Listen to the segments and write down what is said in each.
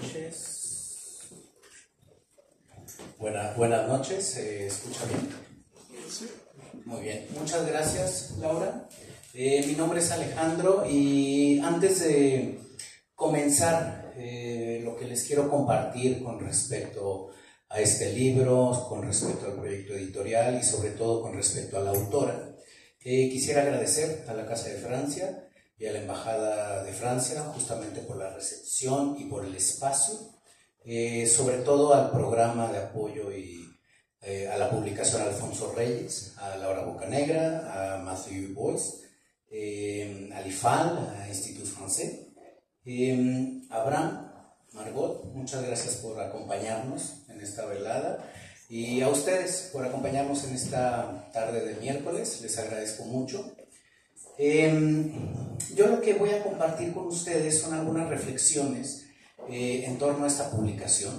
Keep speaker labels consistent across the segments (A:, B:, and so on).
A: noches. buenas noches, ¿se escucha bien? Muy bien, muchas gracias Laura. Eh, mi nombre es Alejandro y antes de comenzar eh, lo que les quiero compartir con respecto a este libro, con respecto al proyecto editorial y sobre todo con respecto a la autora, eh, quisiera agradecer a la Casa de Francia y a la Embajada de Francia justamente por la recepción y por el espacio, sobre todo al programa de apoyo y a la publicación Alfonso Reyes, a Laura Bocanegra, a Matthew Boyce eh, al IFAL, al Institut Français. Eh, Abraham, Margot, muchas gracias por acompañarnos en esta velada. Y a ustedes por acompañarnos en esta tarde de miércoles, les agradezco mucho. Em, yo lo que voy a compartir con ustedes son algunas reflexiones eh, en torno a esta publicación.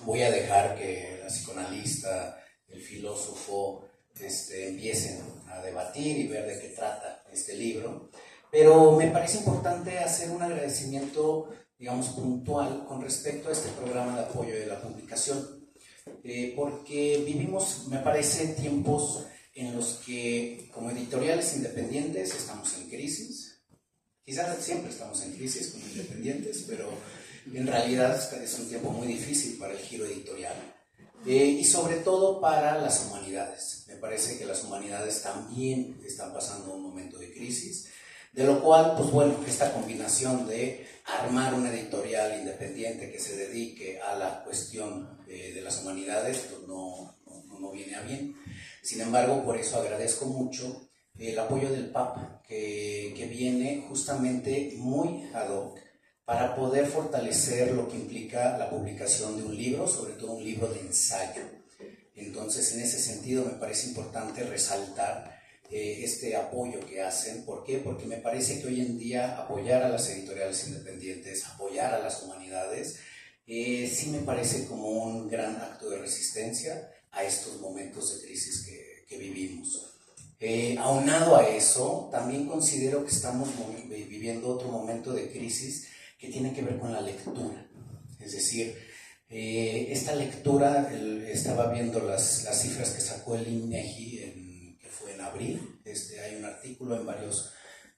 A: Voy a dejar que la psicoanalista, el filósofo, este, empiecen a debatir y ver de qué trata este libro. Pero me parece importante hacer un agradecimiento, digamos, puntual con respecto a este programa de apoyo de la publicación, eh, porque vivimos, me parece, tiempos en los que como editoriales independientes estamos en crisis. Quizás siempre estamos en crisis como independientes, pero en realidad es un tiempo muy difícil para el giro editorial. Eh, y sobre todo para las humanidades. Me parece que las humanidades también están pasando un momento de crisis, de lo cual, pues bueno, esta combinación de armar una editorial independiente que se dedique a la cuestión eh, de las humanidades, pues no, no, no, viene a bien. Sin embargo, por eso agradezco mucho el apoyo del PAP, que, que viene justamente muy ad hoc para poder fortalecer lo que implica la publicación de un libro, sobre todo un libro de ensayo. Entonces, en ese sentido, me parece importante resaltar eh, este apoyo que hacen. ¿Por qué? Porque me parece que hoy en día apoyar a las editoriales independientes, apoyar a las humanidades, eh, sí me parece como un gran acto de resistencia a estos momentos de crisis que, vivimos. Eh, aunado a eso, también considero que estamos viviendo otro momento de crisis que tiene que ver con la lectura. Es decir, eh, esta lectura, estaba viendo las, las, cifras que sacó el INEGI, en, que fue en abril, este, hay un artículo en varios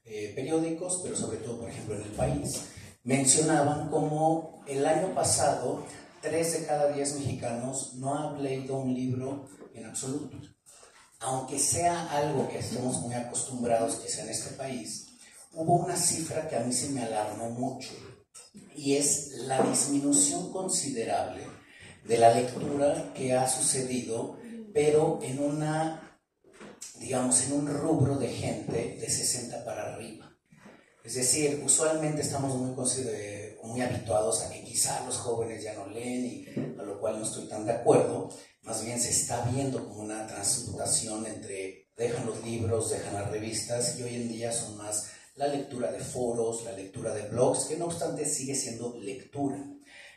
A: eh, periódicos, pero sobre todo, por ejemplo, en El País, mencionaban como el año pasado, tres de cada diez mexicanos no han leído un libro en absoluto. Aunque sea algo que estemos muy acostumbrados que sea en este país, hubo una cifra que a mí se me alarmó mucho y es la disminución considerable de la lectura que ha sucedido, pero en una, digamos, en un rubro de gente de 60 para arriba. Es decir, usualmente estamos muy, muy habituados a que quizá los jóvenes ya no leen, y a lo cual no estoy tan de acuerdo. Más bien se está viendo como una transmutación entre dejan los libros, dejan las revistas y hoy en día son más la lectura de foros, la lectura de blogs, que no obstante sigue siendo lectura.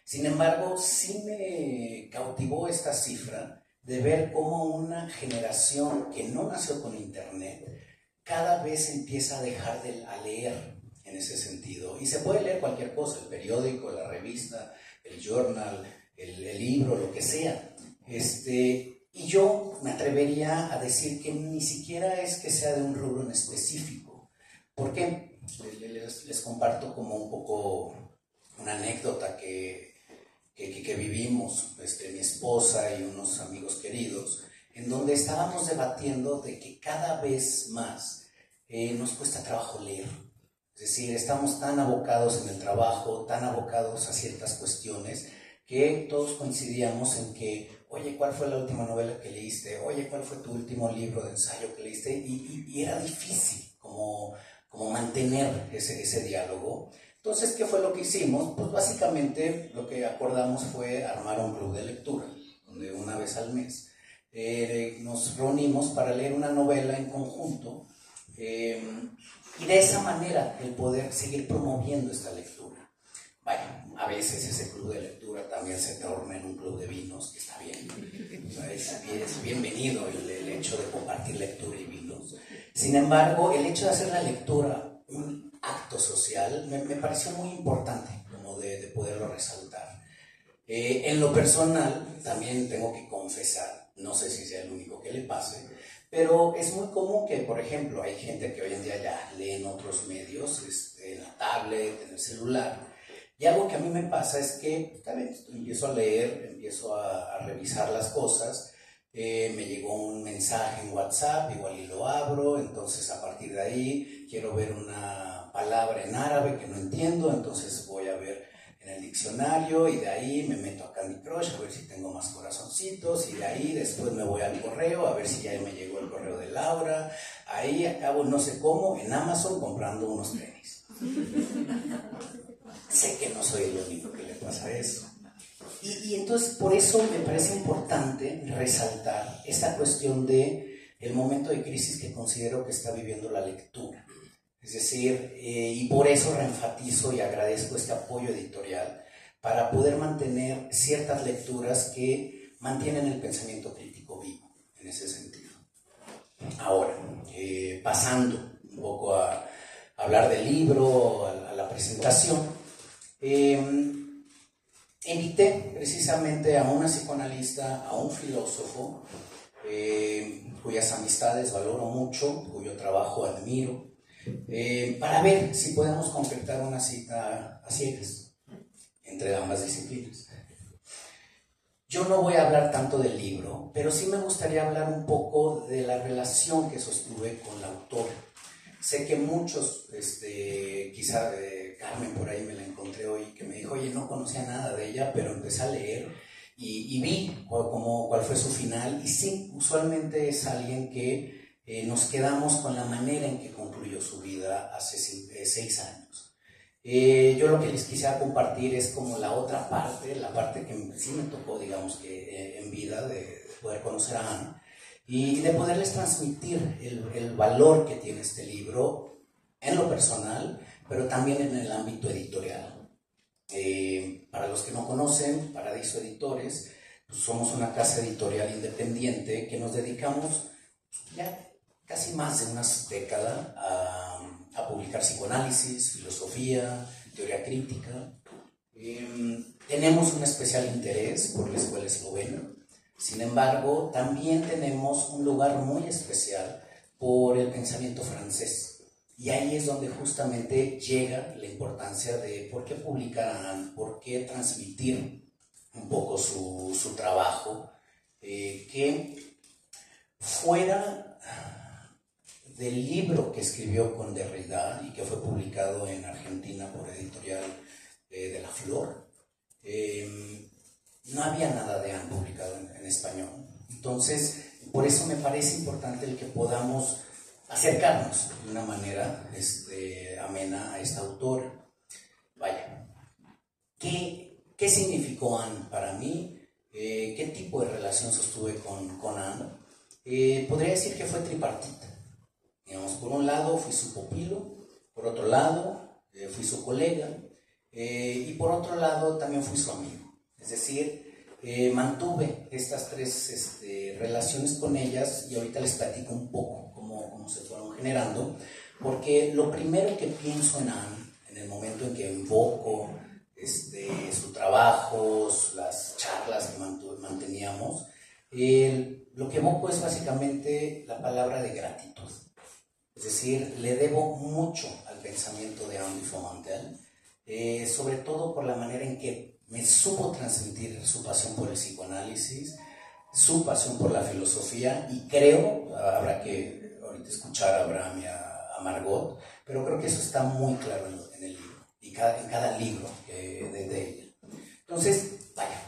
A: Sin embargo, sí me cautivó esta cifra de ver cómo una generación que no nació con Internet cada vez empieza a dejar de leer en ese sentido. Y se puede leer cualquier cosa, el periódico, la revista, el journal, el, el libro, lo que sea. Este, y yo me atrevería a decir que ni siquiera es que sea de un rubro en específico ¿Por qué? Les, comparto como un poco una anécdota que, que, vivimos, este, mi esposa y unos amigos queridos, en donde estábamos debatiendo de que cada vez más eh, nos cuesta trabajo leer. Es decir, estamos tan abocados en el trabajo, tan abocados a ciertas cuestiones, que todos coincidíamos en que, oye, ¿cuál fue la última novela que leíste? Oye, ¿cuál fue tu último libro de ensayo que leíste? y era difícil como como mantener ese, ese diálogo. Entonces, ¿qué fue lo que hicimos? Pues básicamente lo que acordamos fue armar un club de lectura, donde una vez al mes eh, nos reunimos para leer una novela en conjunto eh, y de esa manera el poder seguir promoviendo esta lectura. Vaya, a veces ese club de lectura también se torna en un club de vinos, que está bien. es, bienvenido el, el hecho de compartir lectura y vinos. Sin embargo, el hecho de hacer la lectura un acto social me, pareció muy importante como de, de poderlo resaltar. Eh, en lo personal, también tengo que confesar, no sé si sea el único que le pase, pero es muy común que, por ejemplo, hay gente que hoy en día ya lee en otros medios, este, en la tablet, en el celular, y algo que a mí me pasa es que, también empiezo a leer, empiezo a, a revisar las cosas, eh, me llegó un mensaje en WhatsApp, igual y lo abro, entonces a partir de ahí quiero ver una palabra en árabe que no entiendo, entonces voy a ver en el diccionario y de ahí me meto a Candy Crush a ver si tengo más corazoncitos y de ahí después me voy al correo a ver si ya me llegó el correo de Laura, ahí acabo no sé cómo en Amazon comprando unos tenis. sé que no soy el único que le pasa eso. Y, entonces por eso me parece importante resaltar esta cuestión de el momento de crisis que considero que está viviendo la lectura. Es decir, eh, y por eso reenfatizo y agradezco este apoyo editorial para poder mantener ciertas lecturas que mantienen el pensamiento crítico vivo en ese sentido. Ahora, eh, pasando un poco a, hablar del libro, a, la presentación, eh, invité precisamente a una psicoanalista, a un filósofo, eh, cuyas amistades valoro mucho, cuyo trabajo admiro, eh, para ver si podemos concretar una cita a ciegas entre ambas disciplinas. Yo no voy a hablar tanto del libro, pero sí me gustaría hablar un poco de la relación que sostuve con la autora. Sé que muchos, este, quizá eh, Carmen por ahí me la encontré hoy, que me dijo, oye, no conocía nada de ella, pero empecé a leer y, vi cuál, cuál fue su final. Y sí, usualmente es alguien que eh, nos quedamos con la manera en que concluyó su vida hace eh, seis años. yo lo que les quisiera compartir es como la otra parte, la parte que sí me tocó, digamos que en vida, de poder conocer a Ana y de poderles transmitir el, el, valor que tiene este libro en lo personal, pero también en el ámbito editorial. Eh, para los que no conocen, Paradiso Editores, pues somos una casa editorial independiente que nos dedicamos ya casi más de una década a, publicar psicoanálisis, filosofía, teoría crítica. Eh, tenemos un especial interés por la escuela eslovena sin embargo, también tenemos un lugar muy especial por el pensamiento francés. Y ahí es donde justamente llega la importancia de por qué publicar por qué transmitir un poco su, su trabajo, eh, que fuera del libro que escribió con Derrida y que fue publicado en Argentina por editorial eh, de La Flor, eh, no había nada de Anne publicado en, español. Entonces, por eso me parece importante el que podamos acercarnos de una manera este, amena a esta autora. Vaya, ¿qué, qué significó Anne para mí? Eh, ¿Qué tipo de relación sostuve con, con Anne? Eh, podría decir que fue tripartita. Por un lado fui su pupilo, por otro lado eh, fui su colega y por otro lado también fui su amigo. Es decir, eh, mantuve estas tres este, relaciones con ellas y ahorita les platico un poco cómo, cómo, se fueron generando, porque lo primero que pienso en Anne, en el momento en que invoco este, su trabajo, las charlas que manteníamos, lo que evoco es básicamente la palabra de gratitud. Es decir, le debo mucho al pensamiento de Anne Fomantel, eh, sobre todo por la manera en que me supo transmitir su pasión por el psicoanálisis, su pasión por la filosofía y creo, habrá que ahorita escuchar a Abraham y a, Margot, pero creo que eso está muy claro en, el libro y cada, en cada libro de, de, ella. Entonces, vaya,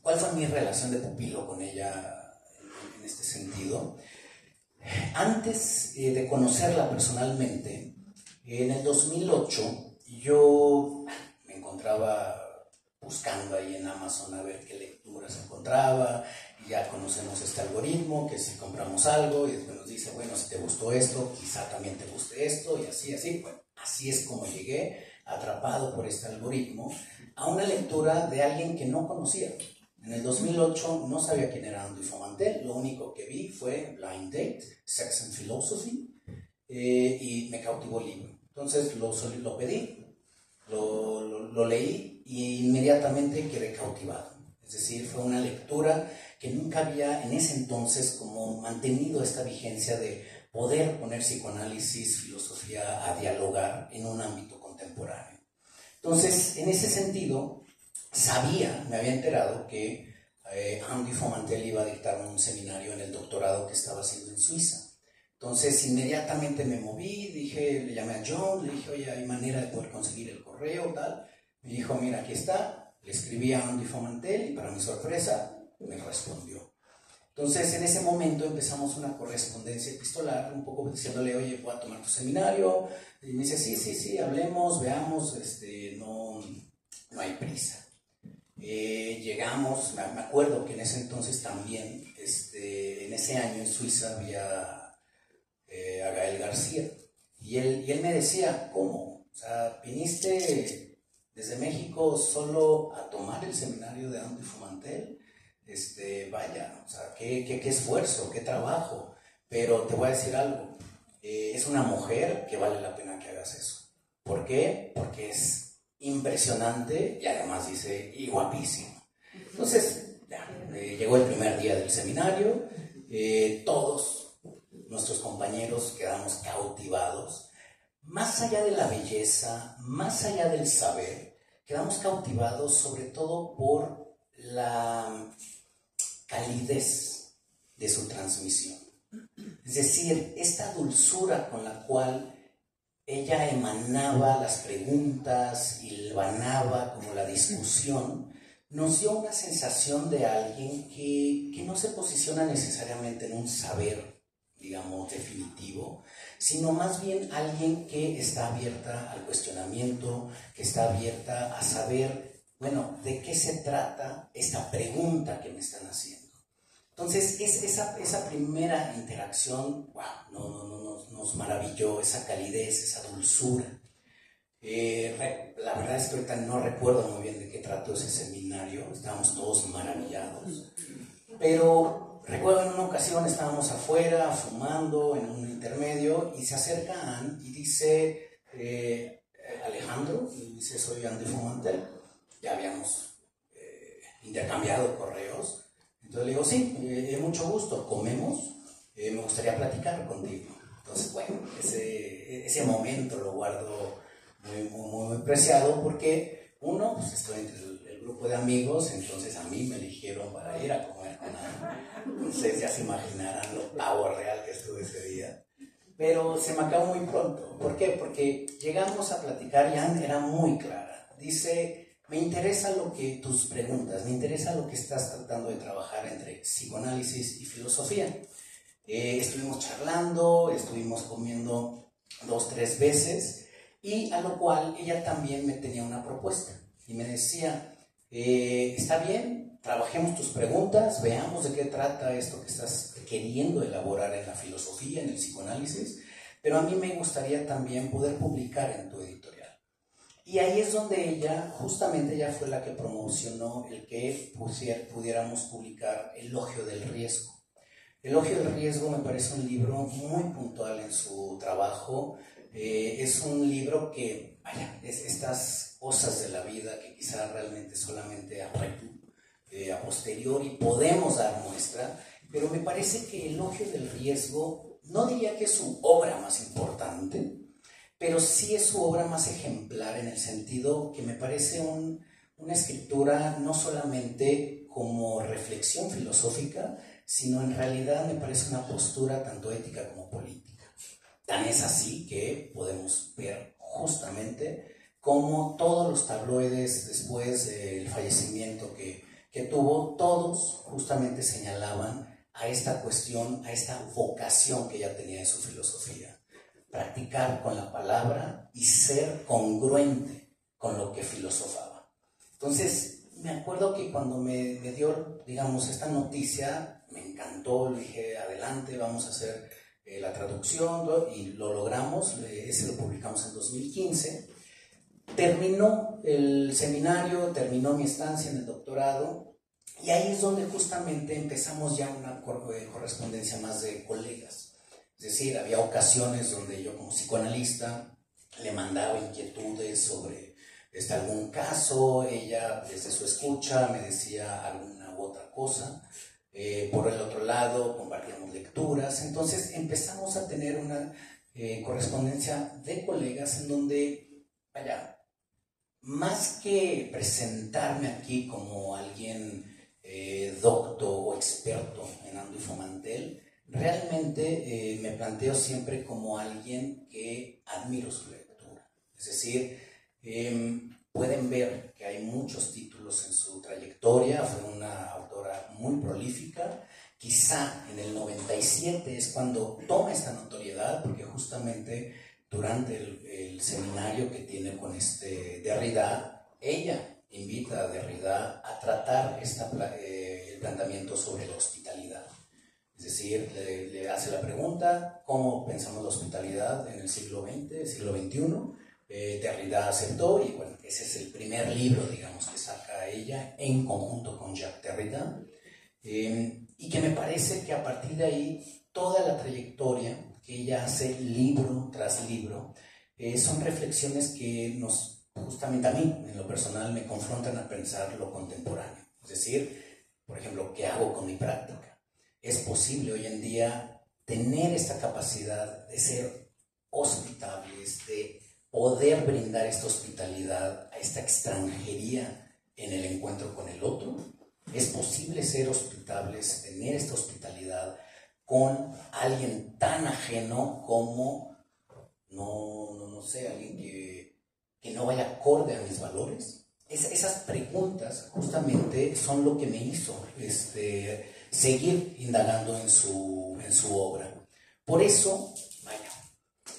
A: ¿cuál fue mi relación de pupilo con ella en, este sentido? Antes eh, de conocerla personalmente, en el 2008 yo me encontraba buscando ahí en Amazon a ver qué lecturas encontraba, y ya conocemos este algoritmo, que si compramos algo y después nos dice, bueno, si te gustó esto, quizá también te guste esto, y así, así, bueno, así es como llegué, atrapado por este algoritmo, a una lectura de alguien que no conocía. En el 2008 no sabía quién era Andy Fomantel, lo único que vi fue Blind Date, Sex and Philosophy, eh, y me cautivó el libro. Entonces lo, lo pedí, lo, leí y inmediatamente quedé cautivado. Es decir, fue una lectura que nunca había en ese entonces como mantenido esta vigencia de poder poner psicoanálisis, filosofía a dialogar en un ámbito contemporáneo. Entonces, en ese sentido, sabía, me había enterado que eh, Andy Fomantel iba a dictar un seminario en el doctorado que estaba haciendo en Suiza. Entonces inmediatamente me moví, dije, le llamé a John, le dije, oye, hay manera de poder conseguir el correo, tal. Me dijo, mira, aquí está. Le escribí a Andy Fomantel y para mi sorpresa me respondió. Entonces en ese momento empezamos una correspondencia epistolar, un poco diciéndole, oye, voy a tomar tu seminario. Y me dice, sí, sí, sí, hablemos, veamos, este, no, no hay prisa. Eh, llegamos, me acuerdo que en ese entonces también, este, en ese año en Suiza había eh, a Gael García. Y él, y él me decía, ¿cómo? O sea, viniste desde México solo a tomar el seminario de Andy Fumantel. Este, vaya, o sea, qué, qué, qué, esfuerzo, qué trabajo. Pero te voy a decir algo, eh, es una mujer que vale la pena que hagas eso. ¿Por qué? Porque es impresionante y además dice, y guapísimo. Entonces, ya, eh, llegó el primer día del seminario, todos nuestros compañeros quedamos cautivados. Más allá de la belleza, más allá del saber, quedamos cautivados sobre todo por la calidez de su transmisión. Es decir, esta dulzura con la cual ella emanaba las preguntas y vanaba como la discusión, nos dio una sensación de alguien que, que no se posiciona necesariamente en un saber digamos, definitivo, sino más bien alguien que está abierta al cuestionamiento, que está abierta a saber, bueno, de qué se trata esta pregunta que me están haciendo. Entonces, es, esa, primera interacción, wow, no, no, nos maravilló, esa calidez, esa dulzura. Eh, la verdad es que ahorita no recuerdo muy bien de qué trató ese seminario, estábamos todos maravillados, pero Recuerdo en una ocasión estábamos afuera fumando en un intermedio y se acerca Anne y dice, eh, Alejandro, y dice, soy Andy Fumantel, ya habíamos eh, intercambiado correos. Entonces le digo, sí, eh, mucho gusto, comemos, me gustaría platicar contigo. Entonces, bueno, ese, ese momento lo guardo muy, muy, muy preciado porque uno, pues estoy entre grupo de amigos, entonces a mí me eligieron para ir a comer con Ana. Entonces ya se imaginarán lo pavo real que estuve ese día. Pero se me acabó muy pronto. ¿Por qué? Porque llegamos a platicar y Ana era muy clara. Dice, me interesa lo que tus preguntas, me interesa lo que estás tratando de trabajar entre psicoanálisis y filosofía. Eh, estuvimos charlando, estuvimos comiendo dos, tres veces y a lo cual ella también me tenía una propuesta y me decía, eh, está bien, trabajemos tus preguntas, veamos de qué trata esto que estás queriendo elaborar en la filosofía, en el psicoanálisis, pero a mí me gustaría también poder publicar en tu editorial. Y ahí es donde ella, justamente ella fue la que promocionó el que pudiéramos publicar Elogio del Riesgo. Elogio del Riesgo me parece un libro muy puntual en su trabajo. Eh, es un libro que, vaya, es, estas cosas de la vida que quizá realmente solamente a, eh, a posteriori podemos dar muestra, pero me parece que Elogio del Riesgo, no diría que es su obra más importante, pero sí es su obra más ejemplar en el sentido que me parece una escritura no solamente como reflexión filosófica, sino en realidad me parece una postura tanto ética como política. Tan es así que podemos ver justamente como todos los tabloides después del fallecimiento que, que tuvo, todos justamente señalaban a esta cuestión, a esta vocación que ella tenía en su filosofía. Practicar con la palabra y ser congruente con lo que filosofaba. Entonces, me acuerdo que cuando me, me dio, digamos, esta noticia, me encantó, le dije, adelante, vamos a hacer eh, la traducción, y lo logramos, ese lo publicamos en 2015. Terminó el seminario, terminó mi estancia en el doctorado y ahí es donde justamente empezamos ya una eh, correspondencia más de colegas. Es decir, había ocasiones donde yo como psicoanalista le mandaba inquietudes sobre este, algún caso, ella desde su escucha me decía alguna u otra cosa. Eh, por el otro lado, compartíamos lecturas. Entonces empezamos a tener una eh, correspondencia de colegas en donde, vaya, más que presentarme aquí como alguien eh, docto o experto en Mantel, realmente me planteo siempre como alguien que admiro su lectura. Es decir, em, pueden ver que hay muchos títulos en su trayectoria, fue una autora muy prolífica, quizá en el 97 es cuando toma esta notoriedad, porque justamente durante el, seminario que tiene con este Derrida, ella invita a Derrida a tratar esta, eh, el planteamiento sobre la hospitalidad. Es decir, le, hace la pregunta, ¿cómo pensamos la hospitalidad en el siglo XX, siglo XXI? eh, aceptó y bueno, ese es el primer libro, digamos, que saca ella en conjunto con Jacques Derrida eh, y que me parece que a partir de ahí toda la trayectoria que ella hace libro tras libro eh, son reflexiones que nos, justamente a mí, en lo personal, me confrontan a pensar lo contemporáneo. Es decir, por ejemplo, ¿qué hago con mi práctica? ¿Es posible hoy en día tener esta capacidad de ser hospitables, de poder brindar esta hospitalidad a esta extranjería en el encuentro con el otro? ¿Es posible ser hospitables, tener esta hospitalidad con alguien tan ajeno como, no, no, no sé, alguien que, que, no vaya acorde a mis valores? esas preguntas justamente son lo que me hizo este, seguir indagando en su, en su obra. Por eso, vaya,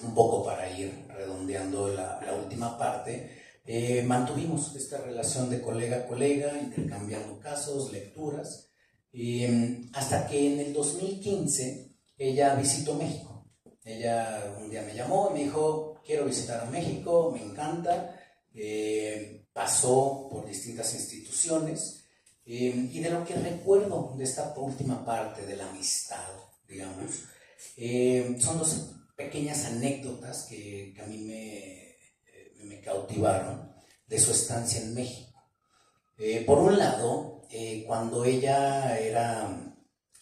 A: un poco para ir redondeando la, la última parte, eh, mantuvimos esta relación de colega a colega, intercambiando casos, lecturas, eh, hasta que en el 2015 ella visitó México. Ella un día me llamó y me dijo, quiero visitar a México, me encanta. Eh, pasó por distintas instituciones y de lo que recuerdo de esta última parte de la amistad, digamos, son dos pequeñas anécdotas que, a mí me, eh, cautivaron de su estancia en México. Eh, por un lado, eh, cuando ella era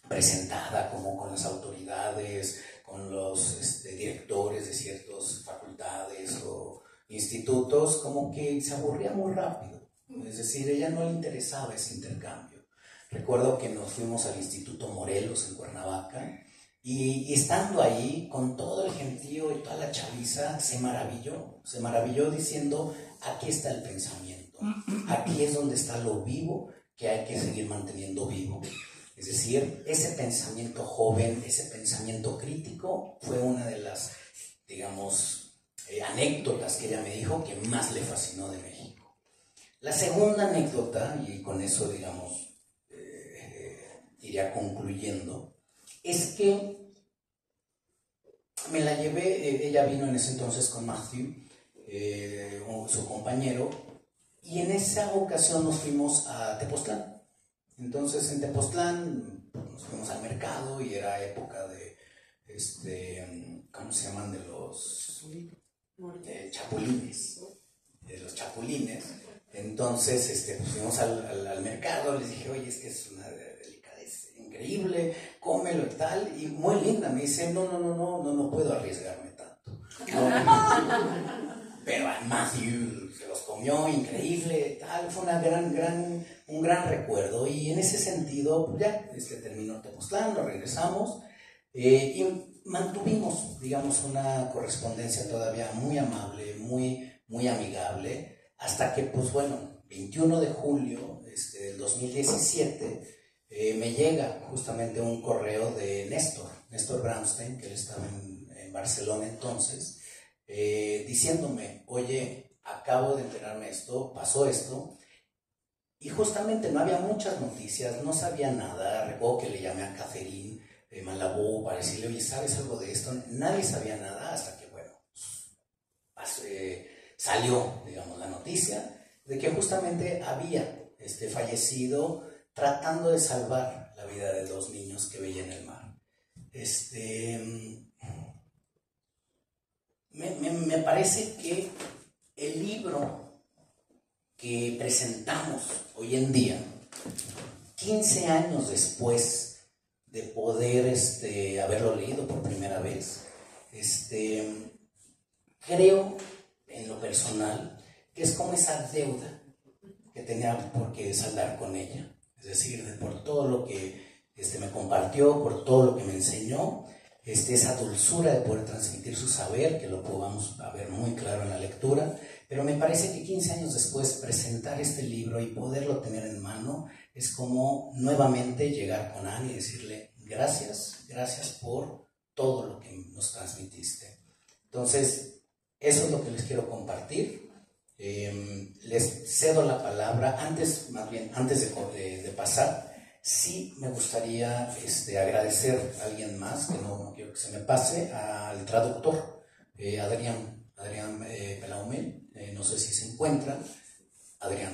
A: presentada como con las autoridades, con los este, directores de ciertas facultades o institutos, como que se aburría muy rápido. Es decir, ella no le interesaba ese intercambio. Recuerdo que nos fuimos al Instituto Morelos en Cuernavaca y, estando ahí, con todo el gentío y toda la chaviza, se maravilló, se maravilló diciendo, aquí está el pensamiento, aquí es donde está lo vivo que hay que seguir manteniendo vivo. Es decir, ese pensamiento joven, ese pensamiento crítico, fue una de las, digamos, eh, anécdotas que ella me dijo que más le fascinó de México. La segunda anécdota, y con eso, digamos, eh, iría concluyendo, es que me la llevé, eh, ella vino en ese entonces con Matthew, eh, su compañero, y en esa ocasión nos fuimos a Tepoztlán. Entonces en Tepoztlán nos fuimos al mercado y era época de, este, ¿cómo se llaman? De los eh, chapulines, de los chapulines. Entonces este, pues fuimos al, al, mercado, les dije, oye, es que es una increíble, cómelo y tal, y muy linda, me dice, no, no, no, no, no, no puedo arriesgarme tanto. pero a Matthew se los comió increíble, tal, fue una gran, gran, un gran recuerdo, y en ese sentido, pues ya, este terminó Tepoztlán, lo regresamos, eh, y mantuvimos, digamos, una correspondencia todavía muy amable, muy, muy amigable, hasta que, pues bueno, 21 de julio este, del 2017, eh, me llega justamente un correo de Néstor, Néstor Bramstein, que él estaba en, Barcelona entonces, eh, diciéndome, oye, acabo de enterarme esto, pasó esto, y justamente no había muchas noticias, no sabía nada, recuerdo que le llamé a Catherine de Malabú para decirle, oye, ¿sabes algo de esto? Nadie sabía nada hasta que, bueno, eh, salió, digamos, la noticia de que justamente había este, fallecido tratando de salvar la vida de dos niños que veía en el mar. Este, me, me, parece que el libro presentamos hoy en día, 15 años después de poder este, haberlo leído por primera vez, este, creo personal que es como esa deuda que tenía por qué saldar con ella. Es decir, por todo lo que este, me compartió, por todo lo que me enseñó, este, esa dulzura de poder transmitir su saber, que lo podamos ver muy claro en la lectura, pero me parece que 15 años después presentar este libro y poderlo tener en mano es como nuevamente llegar con Anne y decirle gracias, gracias por todo lo que nos transmitiste. Entonces, eso es lo que les quiero compartir. Em, les cedo la palabra. Antes, más bien, antes de, pasar, sí me gustaría este, agradecer a alguien más, que no, quiero que se me pase, al traductor, eh, Adrián, Adrián eh, eh, no sé si se encuentra. Adrián,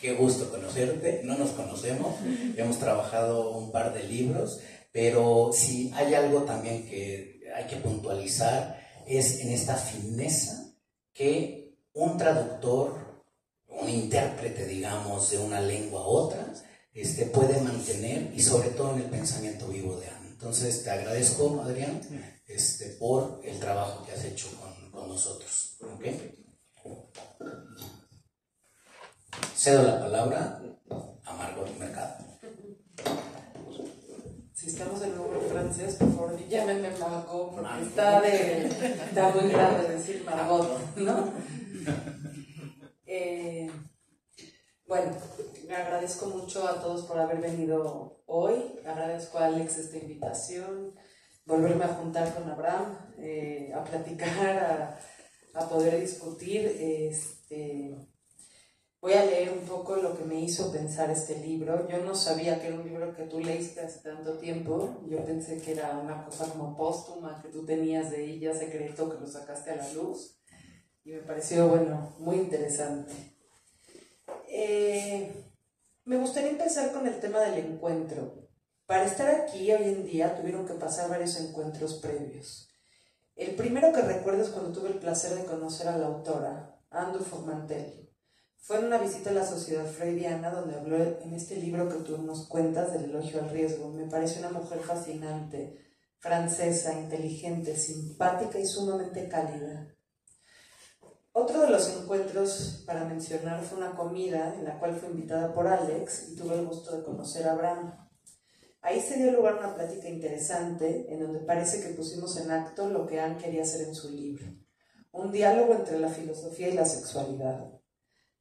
A: qué gusto conocerte, no nos conocemos, hemos trabajado un par de libros, pero si hay algo también que hay que puntualizar, es en esta fineza que un traductor, un intérprete, digamos, de una lengua a otra, este, puede mantener y sobre todo en el pensamiento vivo de Ana. Entonces te agradezco, Adrián, este, por el trabajo que has hecho con, con nosotros. Cedo la palabra a Margot Mercado.
B: Si estamos en francés, por favor, llámenme Margot, porque está, de, está muy grave decir Margot, ¿no? Eh, bueno, me agradezco mucho a todos por haber venido hoy. Agradezco a Alex esta invitación, volverme a juntar con Abraham, eh, a platicar, a, poder discutir. Este, voy a leer un poco lo que me hizo pensar este libro. Yo no sabía que era un libro que tú leíste hace tanto tiempo. Yo pensé que era una cosa como póstuma que tú tenías de ella, secreto, que lo sacaste a la luz y me pareció, bueno, muy interesante. Eh, me gustaría empezar con el tema del encuentro. Para estar aquí hoy en día tuvieron que pasar varios encuentros previos. El primero que recuerdo es cuando tuve el placer de conocer a la autora, Andrew Formantel. Fue en una visita a la Sociedad Freudiana donde habló en este libro que tú nos cuentas del elogio al riesgo. Me parece una mujer fascinante, francesa, inteligente, simpática y sumamente cálida. Otro de los encuentros para mencionar fue una comida en la cual fui invitada por Alex y tuve el gusto de conocer a Abraham. Ahí se dio lugar una plática interesante en donde parece que pusimos en acto lo que Anne quería hacer en su libro, un diálogo entre la filosofía y la sexualidad.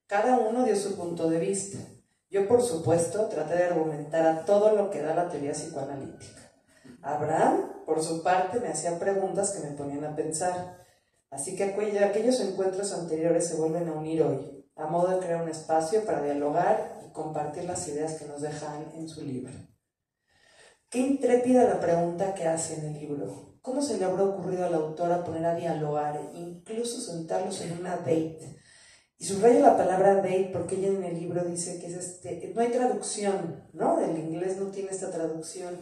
B: Cada uno dio su punto de vista. Yo, por supuesto, traté de argumentar a todo lo que da la teoría psicoanalítica. Abraham, por su parte, me hacía preguntas que me ponían a pensar. Así que aquellos encuentros anteriores se vuelven a unir hoy, a modo de crear un espacio para dialogar y compartir las ideas que nos dejan en su libro. Qué intrépida la pregunta que hace en el libro. ¿Cómo se le habrá ocurrido a la autora poner a dialogar, incluso sentarlos en una date? Y subrayo la palabra date porque ella en el libro dice que es este, no hay traducción, ¿no? El inglés no tiene esta traducción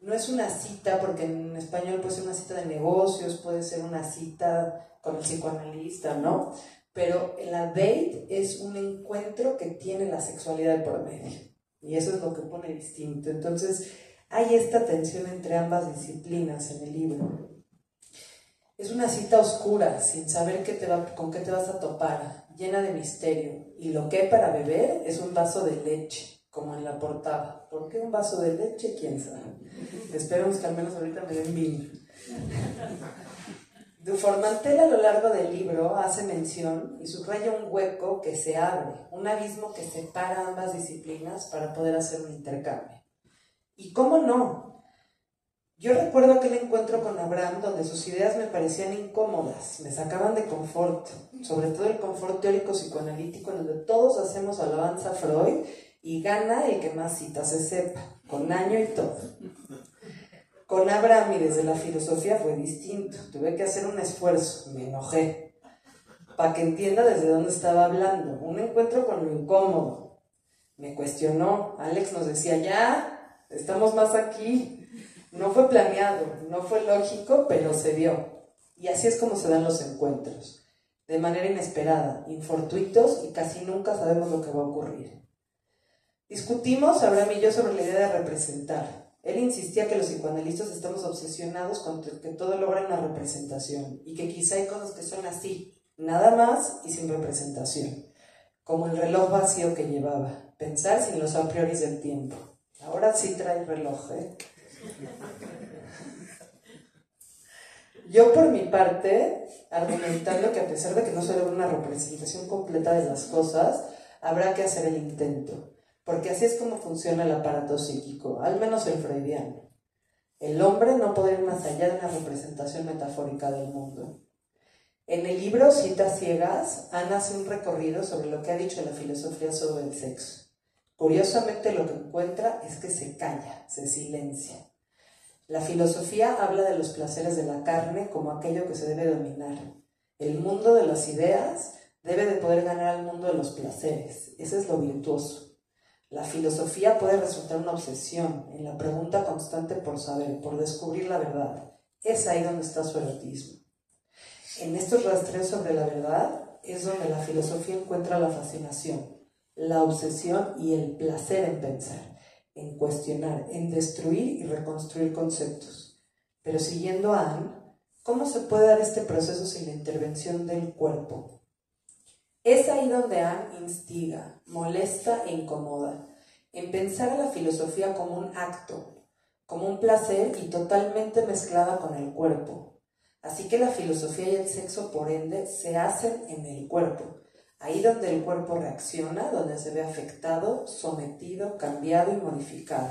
B: no es una cita, porque en español puede ser una cita de negocios, puede ser una cita con el psicoanalista, ¿no? Pero la date es un encuentro que tiene la sexualidad por medio. Y eso es lo que pone distinto. Entonces, hay esta tensión entre ambas disciplinas en el libro. Es una cita oscura, sin saber qué te va, con qué te vas a topar, llena de misterio. Y lo que hay para beber es un vaso de leche como en la portada. ¿Por qué un vaso de leche? ¿Quién sabe? Esperemos que al menos ahorita me den vino. Duformantel a lo largo del libro hace mención y subraya un hueco que se abre, un abismo que separa ambas disciplinas para poder hacer un intercambio. ¿Y cómo no? Yo recuerdo aquel encuentro con Abraham donde sus ideas me parecían incómodas, me sacaban de confort, sobre todo el confort teórico psicoanalítico en donde todos hacemos alabanza a Freud y gana el que más citas se sepa, con año y todo. Con Abraham y desde la filosofía fue distinto. Tuve que hacer un esfuerzo, me enojé, para que entienda desde dónde estaba hablando. Un encuentro con lo incómodo. Me cuestionó. Alex nos decía, ya, estamos más aquí. No fue planeado, no fue lógico, pero se dio. Y así es como se dan los encuentros. de manera inesperada, infortuitos y casi nunca sabemos lo que va a ocurrir. Discutimos, Abraham y yo, sobre la idea de representar. Él insistía que los psicoanalistas estamos obsesionados con que todo logra una representación y que quizá hay cosas que son así, nada más y sin representación, como el reloj vacío que llevaba, pensar sin los a priori del tiempo. Ahora sí trae reloj, ¿eh? Yo por mi parte, argumentando que a pesar de que no se logra una representación completa de las cosas, habrá que hacer el intento, porque así es como funciona el aparato psíquico, al menos el freudiano. El hombre no puede ir más allá de una representación metafórica del mundo. En el libro Citas Ciegas, Ana hace un recorrido sobre lo que ha dicho la filosofía sobre el sexo. Curiosamente lo que encuentra es que se calla, se silencia. La filosofía habla de los placeres de la carne como aquello que se debe dominar. El mundo de las ideas debe de poder ganar al mundo de los placeres. Ese es lo virtuoso. La filosofía puede resultar una obsesión en la pregunta constante por saber, por descubrir la verdad. Es ahí donde está su erotismo. En estos rastreos sobre la verdad es donde la filosofía encuentra la fascinación, la obsesión y el placer en pensar, en cuestionar, en destruir y reconstruir conceptos. Pero siguiendo a Anne, ¿cómo se puede dar este proceso sin la intervención del cuerpo? Es ahí donde Anne instiga, molesta e incomoda, en pensar a la filosofía como un acto, como un placer y totalmente mezclada con el cuerpo, Así que la filosofía y el sexo, por ende, se hacen en el cuerpo, ahí donde el cuerpo reacciona, donde se ve afectado, sometido, cambiado y modificado.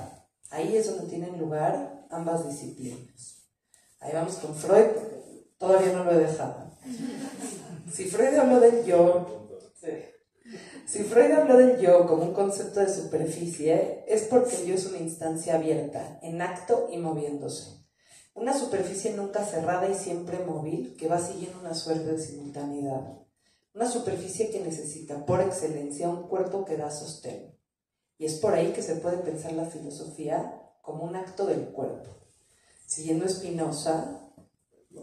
B: Ahí es donde tienen lugar ambas disciplinas. Ahí vamos con Freud, todavía no lo he dejado. Si Freud habló del yo, si Freud habló del yo como un concepto de superficie, es porque el yo es una instancia abierta, en acto y moviéndose. Una superficie nunca cerrada y siempre móvil que va siguiendo una suerte de simultaneidad. Una superficie que necesita por excelencia un cuerpo que da sostén. Y es por ahí que se puede pensar la filosofía como un acto del cuerpo. Siguiendo Spinoza,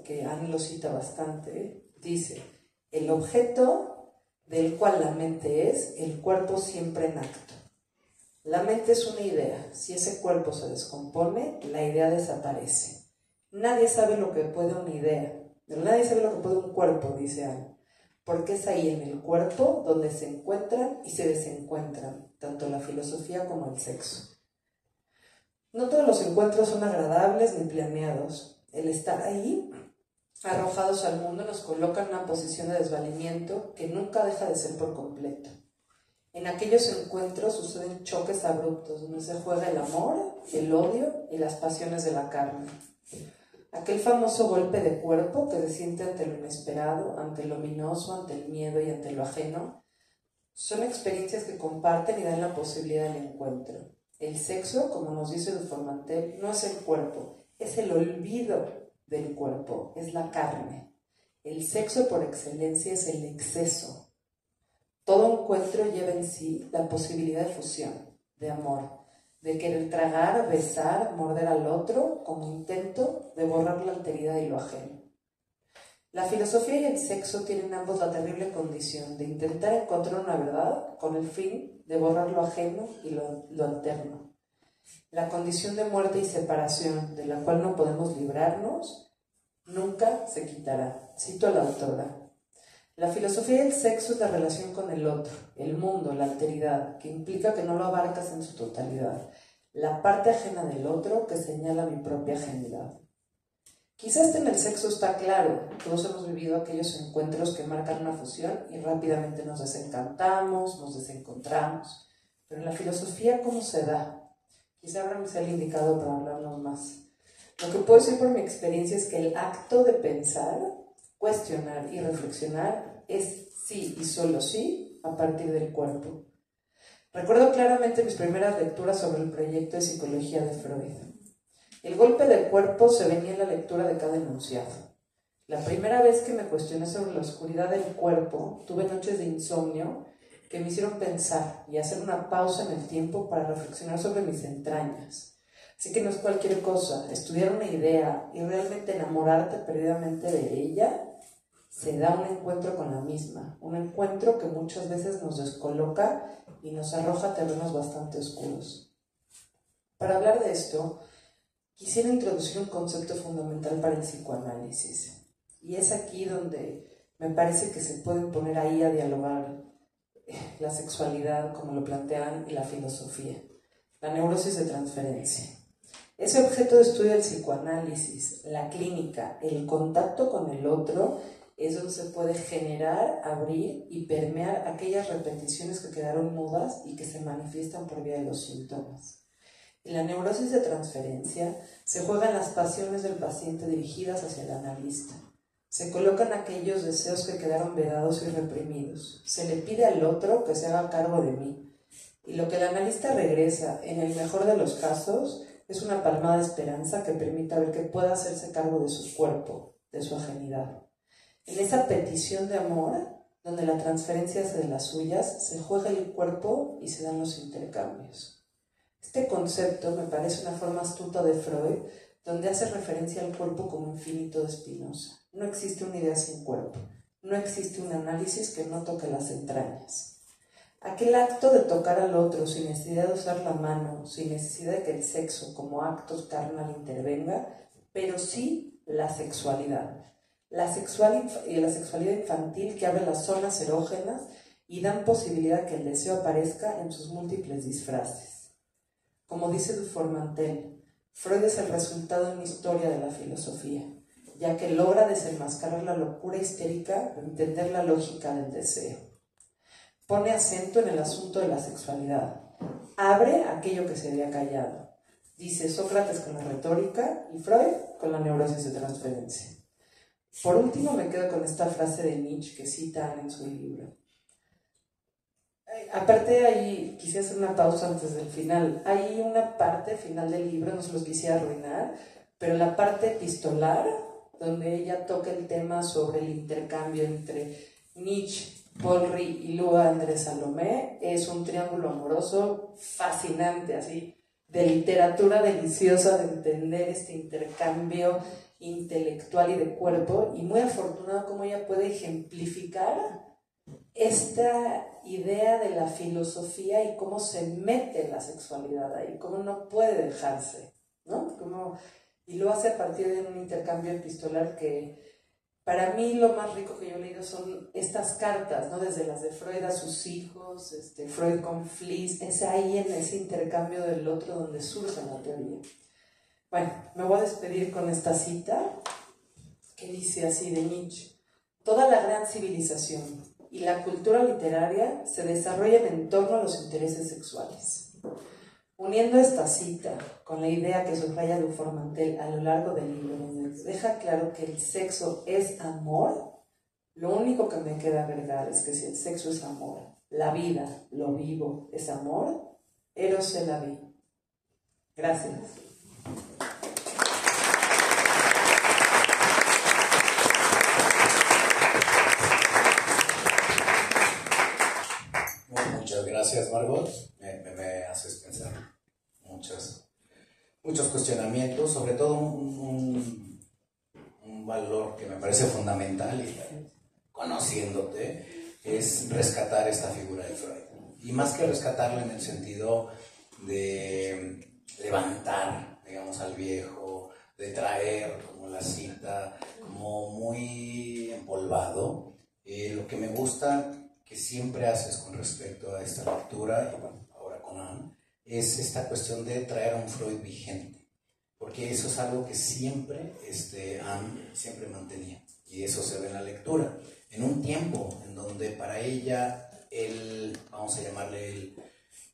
B: que Anne lo cita bastante, dice, el objeto del cual la mente es, el cuerpo siempre en acto. La mente es una idea. Si ese cuerpo se descompone, la idea desaparece. Nadie sabe lo que puede una idea, nadie sabe lo que puede un cuerpo, dice Anne, porque es ahí en el cuerpo donde se encuentran y se desencuentran, tanto la filosofía como el sexo. No todos los encuentros son agradables ni planeados. El estar ahí, arrojados al mundo, nos coloca en una posición de desvalimiento que nunca deja de ser por completo. En aquellos encuentros suceden choques abruptos donde se juega el amor, el odio y las pasiones de la carne. Aquel famoso golpe de cuerpo que se siente ante lo inesperado, ante lo ominoso, ante el miedo y ante lo ajeno, son experiencias que comparten y dan la posibilidad del encuentro. El sexo, como nos dice el Formantel, no es el cuerpo, es el olvido del cuerpo, es la carne. El sexo por excelencia es el exceso. Todo encuentro lleva en sí la posibilidad de fusión, de amor, de querer tragar, besar, morder al otro como intento de borrar la alteridad y lo ajeno. La filosofía y el sexo tienen ambos la terrible condición de intentar encontrar una verdad con el fin de borrar lo ajeno y lo, lo alterno. La condición de muerte y separación de la cual no podemos librarnos nunca se quitará. Cito a la autora. La filosofía del sexo es la relación con el otro, el mundo, la alteridad, que implica que no lo abarcas en su totalidad, la parte ajena del otro que señala mi propia ajenidad. Quizás en el sexo está claro, todos hemos vivido aquellos encuentros que marcan una fusión y rápidamente nos desencantamos, nos desencontramos, pero en la filosofía, ¿cómo se da? Quizá me sea el indicado para hablarnos más. Lo que puedo decir por mi experiencia es que el acto de pensar cuestionar y reflexionar es sí y solo sí a partir del cuerpo. Recuerdo claramente mis primeras lecturas sobre el proyecto de psicología de Freud. El golpe del cuerpo se venía en la lectura de cada enunciado. La primera vez que me cuestioné sobre la oscuridad del cuerpo, tuve noches de insomnio que me hicieron pensar y hacer una pausa en el tiempo para reflexionar sobre mis entrañas Así que no es cualquier cosa. Estudiar una idea y realmente enamorarte perdidamente de ella se da un encuentro con la misma, un encuentro que muchas veces nos descoloca y nos arroja terrenos bastante oscuros. Para hablar de esto, quisiera introducir un concepto fundamental para el psicoanálisis. Y es aquí donde me parece que se pueden poner ahí a dialogar la sexualidad, como lo plantean, y la filosofía. La neurosis de transferencia. Ese objeto de estudio del psicoanálisis, la clínica, el contacto con el otro, es donde se puede generar, abrir y permear aquellas repeticiones que quedaron mudas y que se manifiestan por vía de los síntomas. En la neurosis de transferencia se juegan las pasiones del paciente dirigidas hacia el analista. Se colocan aquellos deseos que quedaron vedados y reprimidos. Se le pide al otro que se haga cargo de mí. Y lo que el analista regresa, en el mejor de los casos, es una palmada de esperanza que permita ver que pueda hacerse cargo de su cuerpo, de su ajenidad. En esa petición de amor, donde la transferencia es de las suyas, se juega el cuerpo y se dan los intercambios. Este concepto me parece una forma astuta de Freud, donde hace referencia al cuerpo como infinito de Spinoza. No existe una idea sin cuerpo, no existe un análisis que no toque las entrañas. Aquel acto de tocar al otro sin necesidad de usar la mano, sin necesidad de que el sexo como acto carnal intervenga, pero sí la sexualidad. La, sexual la sexualidad infantil que abre las zonas erógenas y dan posibilidad que el deseo aparezca en sus múltiples disfraces. Como dice Dufour-Mantel, Freud es el resultado de una historia de la filosofía, ya que logra desenmascarar la locura histérica o entender la lógica del deseo. Pone acento en el asunto de la sexualidad. Abre aquello que se había callado. Dice Sócrates con la retórica y Freud con la neurosis de transferencia. Por último, me quedo con esta frase de Nietzsche que cita en su libro. Aparte ahí, quisiera hacer una pausa antes del final. Hay una parte final del libro, no se los quisiera arruinar, pero la parte epistolar, donde ella toca el tema sobre el intercambio entre Nietzsche, Polri y Lua Andrés Salomé, es un triángulo amoroso fascinante, así, de literatura deliciosa, de entender este intercambio intelectual y de cuerpo, y muy afortunado como ella puede ejemplificar esta idea de la filosofía y cómo se mete la sexualidad ahí, cómo no puede dejarse, ¿no? y lo hace a partir de un intercambio epistolar que para mí lo más rico que yo he leído son estas cartas, ¿no? Desde las de Freud a sus hijos, este, Freud con Fliss, es ahí en ese intercambio del otro donde surge la teoría. Bueno, me voy a despedir con esta cita que dice así de Nietzsche. Toda la gran civilización, y la cultura literaria se desarrollan en torno a los intereses sexuales. Uniendo esta cita con la idea que subraya Dufour-Mantel a lo largo del libro, deja claro que el sexo es amor, lo único que me queda agregar es que si el sexo es amor, la vida, lo vivo, es amor, eros en la vida. Gracias.
A: Gracias, Margot. Me, haces pensar muchas, muchos cuestionamientos, sobre todo un, un, valor que me parece fundamental y conociéndote es rescatar esta figura de Freud. Y más que rescatarla en el sentido de levantar, digamos, al viejo, de traer como la cita, como muy empolvado, eh, lo que me gusta que siempre haces con respecto a esta lectura, y bueno, ahora con Anne, es esta cuestión de traer a un Freud vigente, porque eso es algo que siempre este, Anne siempre mantenía, y eso se ve en la lectura. En un tiempo en donde para ella el, vamos a llamarle el,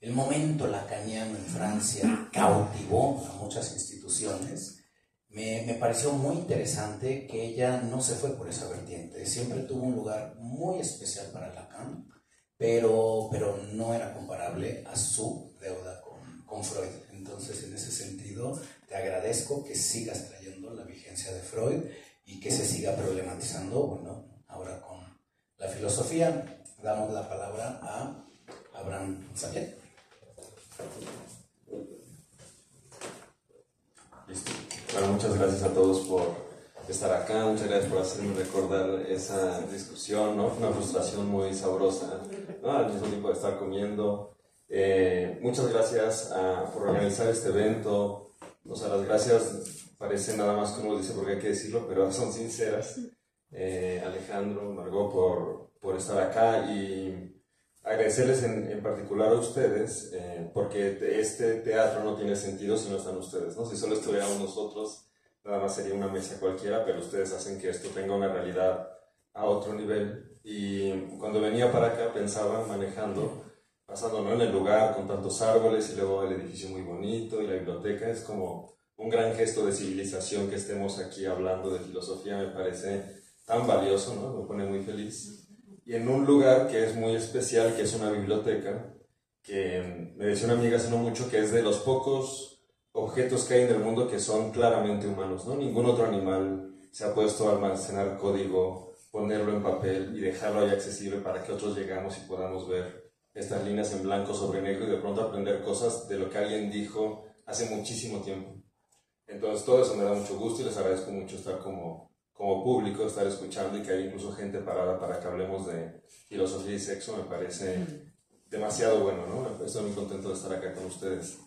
A: el momento lacaniano en Francia cautivó a muchas instituciones, me, me, pareció muy interesante que ella no se fue por esa vertiente, siempre tuvo un lugar muy especial para Lacan, pero, pero no era comparable a su deuda con, con Freud. Entonces, en ese sentido, te agradezco que sigas trayendo la vigencia de Freud y que se siga problematizando, bueno, ahora con la filosofía. Damos la palabra a Abraham Sayet.
C: Bueno, muchas gracias a todos por estar acá, muchas gracias por hacerme recordar esa discusión, ¿no? Una frustración muy sabrosa, ¿no? Al mismo tiempo de estar comiendo. Eh, muchas gracias ah, por organizar este evento. O sea, las gracias parecen nada más como dice porque hay que decirlo, pero son sinceras. Eh, Alejandro, Margot, por, por estar acá y agradecerles en, en particular a ustedes, eh, porque este teatro no tiene sentido si no están ustedes, ¿no? Si solo estuviéramos nosotros, nada más sería una mesa cualquiera, pero ustedes hacen que esto tenga una realidad a otro nivel. Y cuando venía para acá pensaba manejando, pasando ¿no? en el lugar con tantos árboles y luego el edificio muy bonito y la biblioteca, es como un gran gesto de civilización que estemos aquí hablando de filosofía, me parece tan valioso, ¿no? Me pone muy feliz. Y en un lugar que es muy especial, que es una biblioteca, que me decía una amiga hace no mucho que es de los pocos objetos que hay en el mundo que son claramente humanos, ¿no? Ningún otro animal se ha puesto a almacenar código, ponerlo en papel y dejarlo ahí accesible para que otros llegamos y podamos ver estas líneas en blanco sobre negro y de pronto aprender cosas de lo que alguien dijo hace muchísimo tiempo. Entonces todo eso me da mucho gusto y les agradezco mucho estar como como público estar escuchando y que hay incluso gente parada para que hablemos de filosofía y sexo me parece demasiado bueno, ¿no? Estoy muy contento de estar acá con ustedes.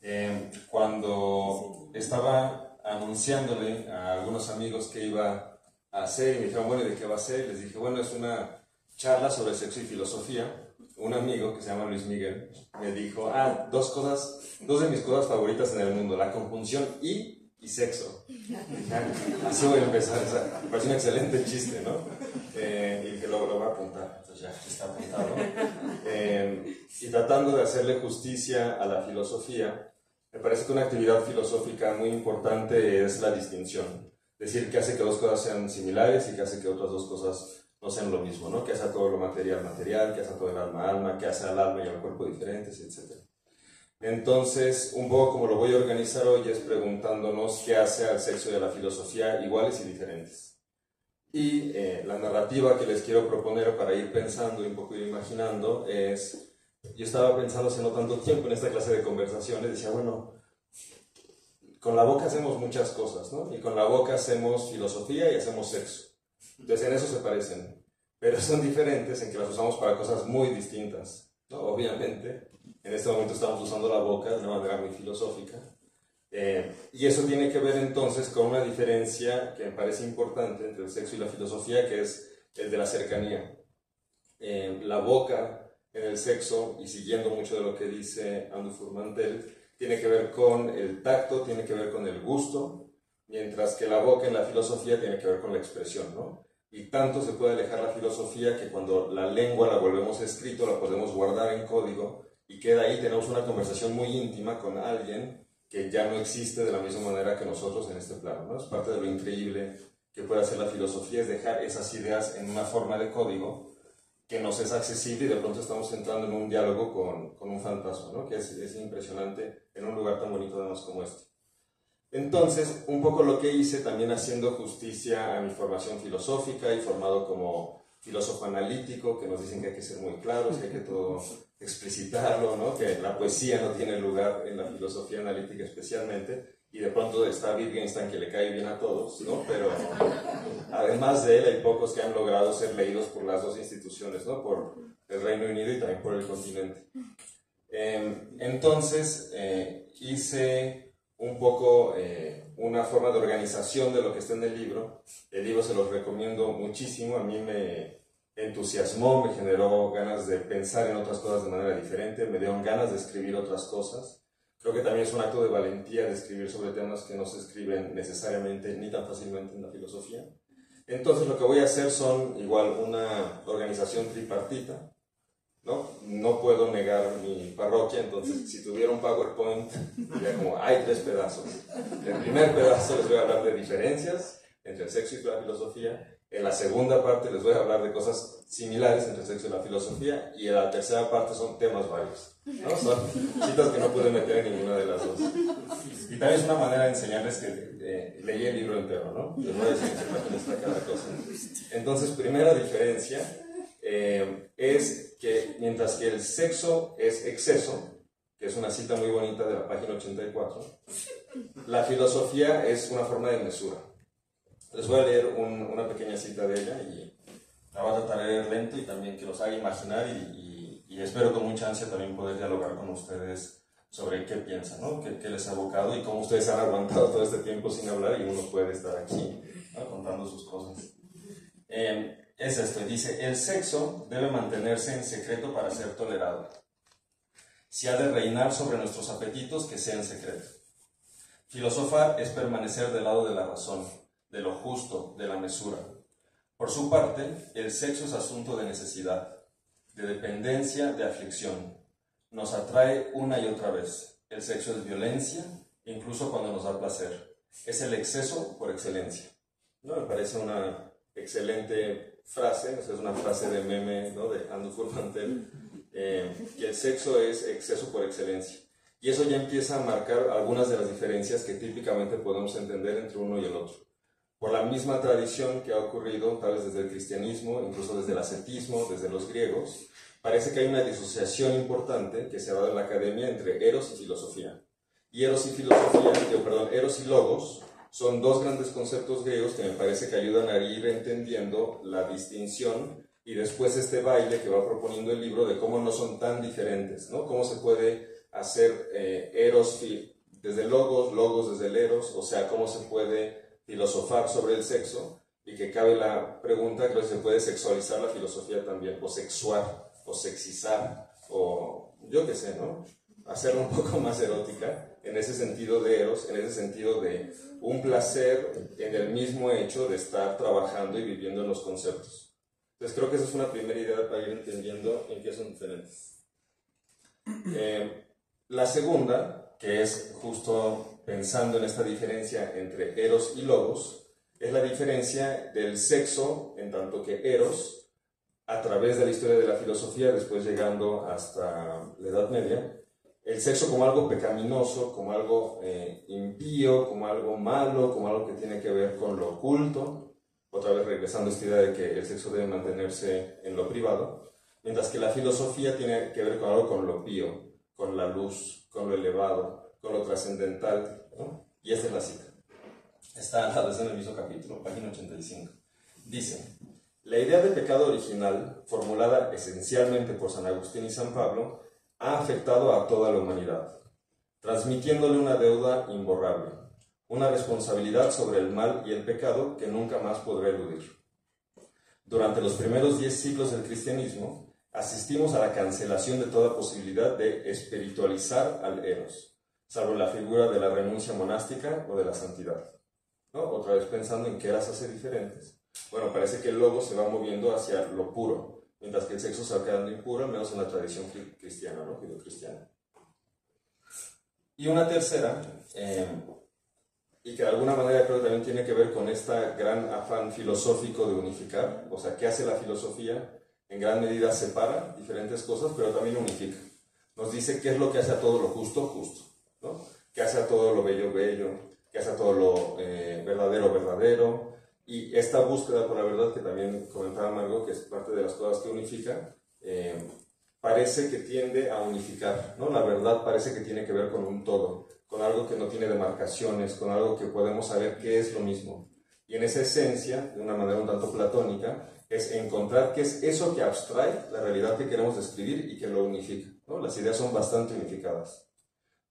C: Eh, cuando estaba anunciándole a algunos amigos que iba a hacer y me dijeron, bueno, ¿y de qué va a ser? Les dije, bueno, es una charla sobre sexo y filosofía. Un amigo que se llama Luis Miguel me dijo, ah, dos cosas, dos de mis cosas favoritas en el mundo, la conjunción y y sexo. Así voy a empezar, o parece un excelente chiste, ¿no? Eh, y que lo, lo voy a apuntar, entonces ya está apuntado. Eh, y tratando de hacerle justicia a la filosofía, me parece que una actividad filosófica muy importante es la distinción. Decir que hace que dos cosas sean similares y que hace que otras dos cosas no sean lo mismo, ¿no? Que hace a todo lo material material, que hace a todo el alma alma, que hace al alma y al cuerpo diferentes, etc. Entonces, un poco como lo voy a organizar hoy es preguntándonos qué hace al sexo y a la filosofía iguales y diferentes. Y eh, la narrativa que les quiero proponer para ir pensando y un poco ir imaginando es, yo estaba pensando hace no tanto tiempo en esta clase de conversaciones, decía, bueno, con la boca hacemos muchas cosas, ¿no? Y con la boca hacemos filosofía y hacemos sexo. Entonces en eso se parecen, pero son diferentes en que las usamos para cosas muy distintas, ¿no? Obviamente en este momento estamos usando la boca de una manera muy filosófica. Eh, y eso tiene que ver entonces con una diferencia que me parece importante entre el sexo y la filosofía, que es el de la cercanía. Eh, la boca en el sexo, y siguiendo mucho de lo que dice Andrew Furmantel, tiene que ver con el tacto, tiene que ver con el gusto, mientras que la boca en la filosofía tiene que ver con la expresión, ¿no? Y tanto se puede alejar la filosofía que cuando la lengua la volvemos escrito, la podemos guardar en código, y queda ahí, tenemos una conversación muy íntima con alguien que ya no existe de la misma manera que nosotros en este plano. ¿no? Es parte de lo increíble que puede hacer la filosofía, es dejar esas ideas en una forma de código que nos es accesible y de pronto estamos entrando en un diálogo con, con un fantasma, ¿no? que es, es, impresionante en un lugar tan bonito además como este. Entonces, un poco lo que hice también haciendo justicia a mi formación filosófica y formado como filósofo analítico, que nos dicen que hay que ser muy claros, que hay que todo explicitarlo, ¿no? que la poesía no tiene lugar en la filosofía analítica especialmente, y de pronto está Wittgenstein que le cae bien a todos, ¿no? pero además de él hay pocos que han logrado ser leídos por las dos instituciones, ¿no? por el Reino Unido y también por el continente. Em, entonces eh, hice un poco eh, una forma de organización de lo que está en el libro. El libro se los recomiendo muchísimo, a mí me, entusiasmó, me generó ganas de pensar en otras cosas de manera diferente, me dieron ganas de escribir otras cosas. Creo que también es un acto de valentía de escribir sobre temas que no se escriben necesariamente ni tan fácilmente en la filosofía. Entonces lo que voy a hacer son igual una organización tripartita. ¿no? no puedo negar mi parroquia, entonces si tuviera un PowerPoint, diría como, hay tres pedazos. El primer pedazo les voy a hablar de diferencias entre el sexo y la filosofía. En la segunda parte les voy a hablar de cosas similares entre el sexo y la filosofía. Y en la tercera parte son temas varios. ¿no? Son citas que no pude meter en ninguna de las dos. Y también es una manera de enseñarles que eh, leí el libro entero, ¿no? Les voy a decir en está cada cosa. Entonces, primera diferencia eh, es que mientras que el sexo es exceso, que es una cita muy bonita de la página 84, la filosofía es una forma de mesura. Les voy a leer una pequeña cita de ella y la voy a tratar de leer lento y también que los haga imaginar y, y, espero con mucha ansia también poder dialogar con ustedes sobre qué piensan, ¿no? qué, qué les ha evocado y cómo ustedes han aguantado todo este tiempo sin hablar y uno puede estar aquí contando sus cosas. Eh, es esto, dice, el sexo debe mantenerse en secreto para ser tolerado. Si ha de reinar sobre nuestros apetitos, que sea en secreto. Filosofar es permanecer del lado de la razón, de lo justo, de la mesura. Por su parte, el sexo es asunto de necesidad, de dependencia, de aflicción. Nos atrae una y otra vez. El sexo es violencia, incluso cuando nos da placer. Es el exceso por excelencia. ¿No? Me parece una excelente frase, es una frase de meme ¿no? de Andrew Furmantel, eh, que el sexo es exceso por excelencia. Y eso ya empieza a marcar algunas de las diferencias que típicamente podemos entender entre uno y el otro. Por la misma tradición que ha ocurrido, tal vez desde el cristianismo, incluso desde el ascetismo, desde los griegos, parece que hay una disociación importante que se ha dado en la academia entre eros y filosofía. Y eros y filosofía, perdón, eros y logos son dos grandes conceptos griegos que me parece que ayudan a ir entendiendo la distinción y después este baile que va proponiendo el libro de cómo no son tan diferentes, ¿no? Cómo se puede hacer eh, eros desde logos, logos desde el eros, o sea, cómo se puede filosofar sobre el sexo y que cabe la pregunta, creo que se puede sexualizar la filosofía también, o sexuar, o sexizar, o yo qué sé, ¿no? Hacerla un poco más erótica en ese sentido de eros, en ese sentido de un placer en el mismo hecho de estar trabajando y viviendo en los conceptos. Entonces creo que esa es una primera idea para ir entendiendo en qué son diferentes. Eh, la segunda, que es justo pensando en esta diferencia entre eros y logos, es la diferencia del sexo en tanto que eros, a través de la historia de la filosofía, después llegando hasta la Edad Media, el sexo como algo pecaminoso, como algo eh, impío, como algo malo, como algo que tiene que ver con lo oculto, otra vez regresando a esta idea de que el sexo debe mantenerse en lo privado, mientras que la filosofía tiene que ver con algo con lo pío, con la luz, con lo elevado, con lo trascendental, y esta es la cita. Está en el mismo capítulo, página 85. Dice, la idea de pecado original, formulada esencialmente por San Agustín y San Pablo, ha afectado a toda la humanidad, transmitiéndole una deuda imborrable, una responsabilidad sobre el mal y el pecado que nunca más podrá eludir. Durante los primeros diez siglos del cristianismo, asistimos a la cancelación de toda posibilidad de espiritualizar al Eros, salvo la figura de la renuncia monástica o de la santidad. Otra vez pensando en qué las hace diferentes. Bueno, parece que el logo se va moviendo hacia lo puro, mientras que el sexo se va quedando impuro, menos en la tradición cristiana, ¿no? cristiana. Y una tercera, eh, y que de alguna manera creo que también tiene que ver con este gran afán filosófico de unificar, o sea, ¿qué hace la filosofía? En gran medida separa diferentes cosas, pero también unifica. Nos dice qué es lo que hace a todo lo justo, justo, ¿no? ¿Qué hace a todo lo bello, bello? ¿Qué hace a todo lo eh, verdadero, verdadero? Y esta búsqueda por la verdad, que también comentaba Margot, que es parte de las cosas que unifica, eh, parece que tiende a unificar, ¿no? La verdad parece que tiene que ver con un todo, con algo que no tiene demarcaciones, con algo que podemos saber qué es lo mismo. Y en esa esencia, de una manera un tanto platónica, es encontrar qué es eso que abstrae la realidad que queremos describir y que lo unifica. ¿no? Las ideas son bastante unificadas.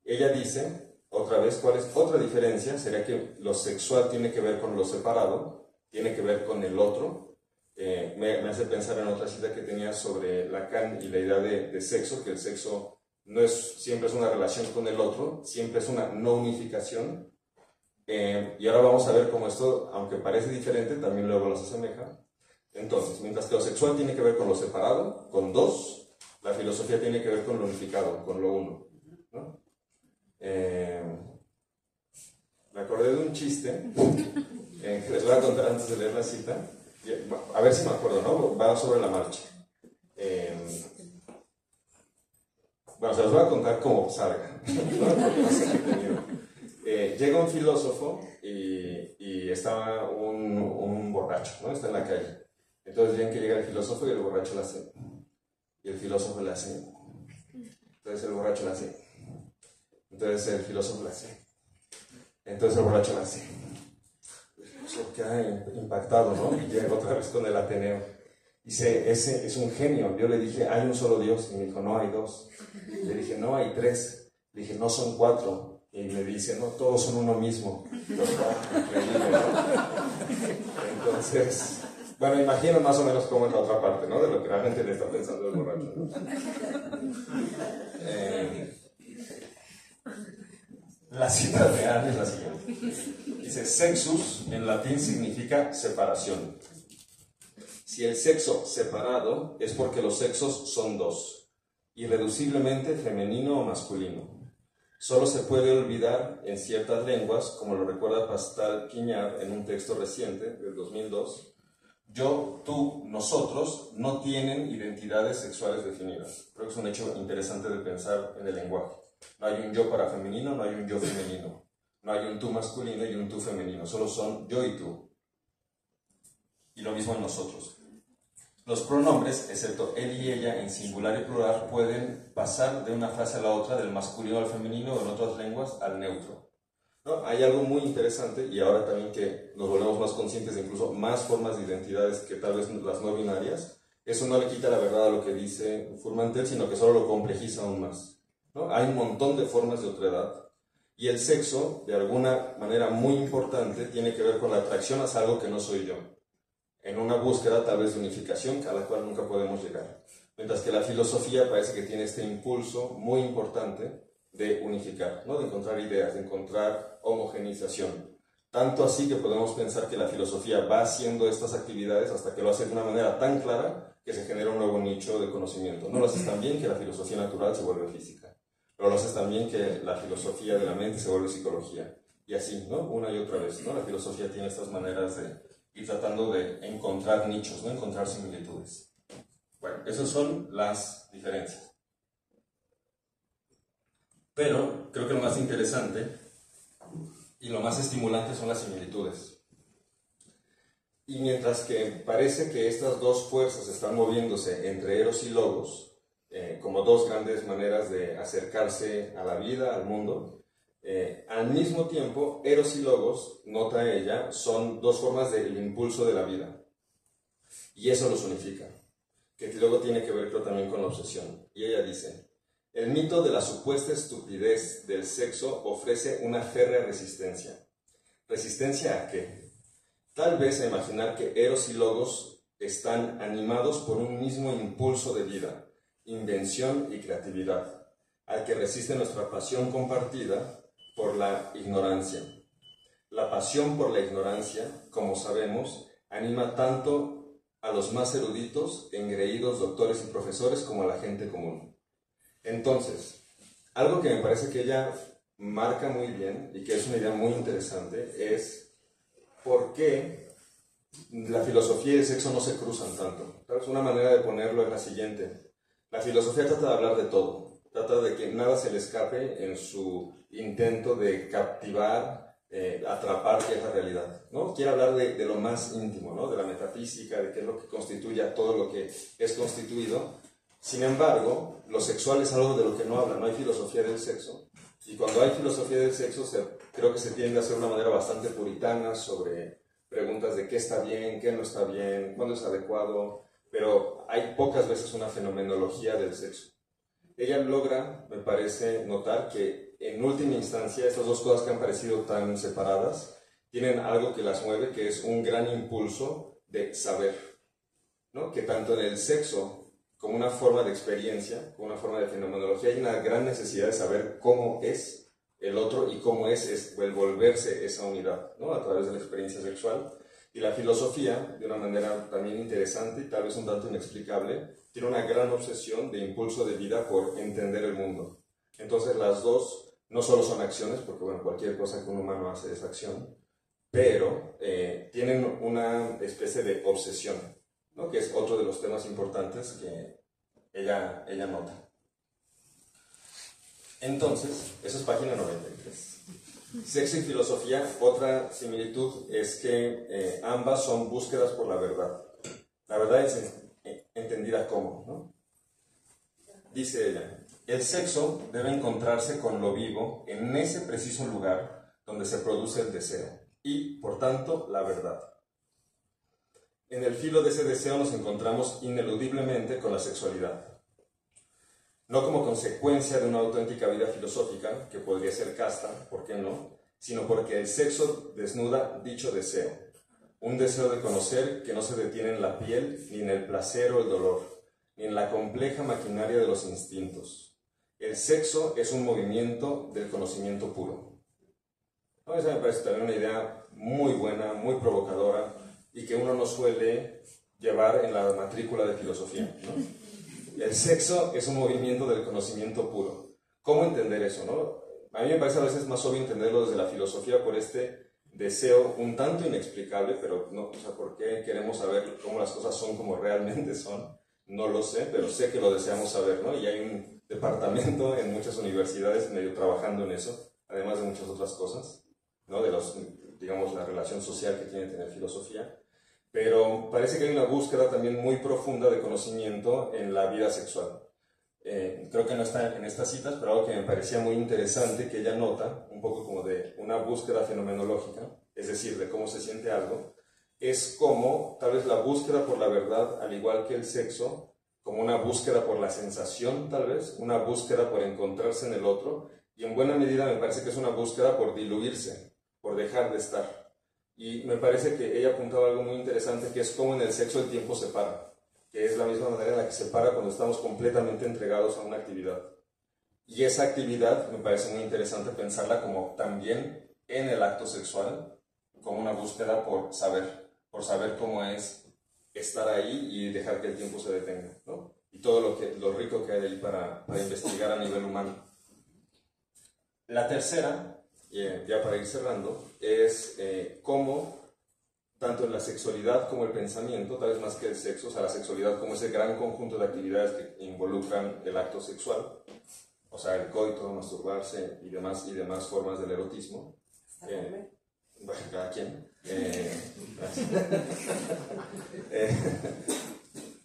C: Ella dice, otra vez, ¿cuál es otra diferencia? Sería que lo sexual tiene que ver con lo separado tiene que ver con el otro. Eh, me, hace pensar en otra cita que tenía sobre Lacan y la idea de, sexo, que el sexo no es, siempre es una relación con el otro, siempre es una no unificación. Eh, y ahora vamos a ver cómo esto, aunque parece diferente, también luego los asemeja. Entonces, mientras que lo sexual tiene que ver con lo separado, con dos, la filosofía tiene que ver con lo unificado, con lo uno. Eh, me acordé de un chiste eh, les voy a contar antes de leer la cita. A ver si me acuerdo, ¿no? Va sobre la marcha. Eh, bueno, se los voy a contar como salga. llega un filósofo y, y está un, borracho, ¿no? Está en la calle. Entonces ven que llega el filósofo y el borracho le hace. Y el filósofo le hace. Entonces el borracho le hace. Entonces el filósofo le hace. Entonces el borracho le hace. eso que ha impactado, ¿no? Y llega otra vez con el Ateneo. Dice, ese es un genio. Yo le dije, hay un solo Dios. Y me dijo, no, hay dos. Le dije, no, hay tres. Le dije, no son cuatro. Y me dice, no, todos son uno mismo. Entonces, bueno, imagino más o menos cómo es la otra parte, ¿no? De lo que la gente le está pensando el borracho. Eh, la cita real es la siguiente. Dice, sexus en latín significa separación. Si el sexo separado es porque los sexos son dos, irreduciblemente femenino o masculino. Solo se puede olvidar en ciertas lenguas, como lo recuerda Pascal Quiñar en un texto reciente del 2002, yo, tú, nosotros no tienen identidades sexuales definidas. Creo que es un hecho interesante de pensar en el lenguaje. No hay un yo para femenino, no hay un yo femenino. No hay un tú masculino y un tú femenino. Solo son yo y tú. Y lo mismo en nosotros. Los pronombres, excepto él y ella en singular y plural, pueden pasar de una frase a la otra, del masculino al femenino o en otras lenguas al neutro. Hay algo muy interesante y ahora también que nos volvemos más conscientes de incluso más formas de identidades que tal vez las no binarias, eso no le quita la verdad a lo que dice Furmantel, sino que solo lo complejiza aún más. ¿No? Hay un montón de formas de otredad y el sexo, de alguna manera muy importante, tiene que ver con la atracción hacia algo que no soy yo en una búsqueda tal vez de unificación a la cual nunca podemos llegar. Mientras que la filosofía parece que tiene este impulso muy importante de unificar, de encontrar ideas, de encontrar homogenización. Tanto así que podemos pensar que la filosofía va haciendo estas actividades hasta que lo hace de una manera tan clara que se genera un nuevo nicho de conocimiento. No lo haces tan bien que la filosofía natural se vuelve física, tan bien que la filosofía de la mente se vuelve psicología. Y así, ¿no? Una y otra vez, ¿no? La filosofía tiene estas maneras de, y tratando de encontrar nichos, ¿no? encontrar similitudes. Bueno, esas son las diferencias. Pero creo que lo más interesante y lo más estimulante son las similitudes. Y mientras que parece que estas dos fuerzas están moviéndose entre Eros y Logos, eh, como dos grandes maneras de acercarse a la vida, al mundo, eh, al mismo tiempo, Eros y Logos, nota ella, son dos formas del impulso de la vida. Y eso los unifica, que luego tiene que ver también con la obsesión. Y ella dice, el mito de la supuesta estupidez del sexo ofrece una férrea resistencia. ¿Resistencia a qué? Tal vez a imaginar que Eros y Logos están animados por un mismo impulso de vida, invención y creatividad, al que resiste nuestra pasión compartida por la ignorancia. La pasión por la ignorancia, como sabemos, anima tanto a los más eruditos, engreídos doctores y profesores como a la gente común. Entonces, algo que me parece que ella marca muy bien y que es una idea muy interesante es por qué la filosofía y el sexo no se cruzan tanto. Una manera de ponerlo es la siguiente. La filosofía trata de hablar de todo, trata de que nada se le escape en su intento de captivar, eh, atrapar la realidad. ¿no? Quiere hablar de, lo más íntimo, ¿no? de la metafísica, de qué es lo que constituye a todo lo que es constituido. Sin embargo, lo sexual es algo de lo que no habla, no hay filosofía del sexo. Y cuando hay filosofía del sexo, se, creo que se tiende a hacer una manera bastante puritana sobre preguntas de qué está bien, qué no está bien, cuándo es adecuado, pero hay pocas veces una fenomenología del sexo. Ella logra, me parece, notar que en última instancia, estas dos cosas que han parecido tan separadas tienen algo que las mueve, que es un gran impulso de saber, ¿no? Que tanto en el sexo como una forma de experiencia, como una forma de fenomenología, hay una gran necesidad de saber cómo es el otro y cómo es, el volverse esa unidad, ¿no? A través de la experiencia sexual. Y la filosofía, de una manera también interesante y tal vez un tanto inexplicable, tiene una gran obsesión de impulso de vida por entender el mundo. Entonces las dos no solo son acciones, porque bueno, cualquier cosa que un humano hace es acción, pero eh, tienen una especie de obsesión, ¿no? que es otro de los temas importantes que ella, ella nota. Entonces, esa es página 93. Sexo y filosofía, otra similitud es que eh, ambas son búsquedas por la verdad. La verdad es entendida como, ¿no? Dice ella, el sexo debe encontrarse con lo vivo en ese preciso lugar donde se produce el deseo. y, por tanto, la verdad. En el filo de ese deseo nos encontramos ineludiblemente con la sexualidad. No como consecuencia de una auténtica vida filosófica, que podría ser casta, ¿por qué no? Sino porque el sexo desnuda dicho deseo. Un deseo de conocer que no se detiene en la piel, ni en el placer o el dolor, ni en la compleja maquinaria de los instintos. El sexo es un movimiento del conocimiento puro. Esa me parece también una idea muy buena, muy provocadora, y que uno no suele llevar en la matrícula de filosofía. El sexo es un movimiento del conocimiento puro. ¿Cómo entender eso? No? A mí me parece a veces más obvio entenderlo desde la filosofía por este deseo un tanto inexplicable, pero no, o sea, ¿por qué queremos saber cómo las cosas son como realmente son? No lo sé, pero sé que lo deseamos saber, ¿no? Y hay un departamento en muchas universidades medio trabajando en eso, además de muchas otras cosas, ¿no? De los, digamos, la relación social que tiene tener filosofía pero parece que hay una búsqueda también muy profunda de conocimiento en la vida sexual. Eh, creo que no está en estas citas, pero algo que me parecía muy interesante que ella nota, un poco como de una búsqueda fenomenológica, es decir, de cómo se siente algo, es como tal vez la búsqueda por la verdad, al igual que el sexo, como una búsqueda por la sensación, tal vez, una búsqueda por encontrarse en el otro, y en buena medida me parece que es una búsqueda por diluirse, por dejar de estar. Y me parece que ella apuntaba algo muy interesante, que es cómo en el sexo el tiempo se para, que es la misma manera en la que se para cuando estamos completamente entregados a una actividad. Y esa actividad me parece muy interesante pensarla como también en el acto sexual, como una búsqueda por saber, por saber cómo es estar ahí y dejar que el tiempo se detenga, ¿no? Y todo lo, que, lo rico que hay ahí para, para investigar a nivel humano. La tercera eh, ya para ir cerrando, es eh, cómo tanto en la sexualidad como el pensamiento, tal vez más que el sexo, o sea, la sexualidad como ese gran conjunto de actividades que involucran el acto sexual, o sea, el coito, masturbarse y demás, y demás formas del erotismo. Eh, bueno, cada quien. Eh,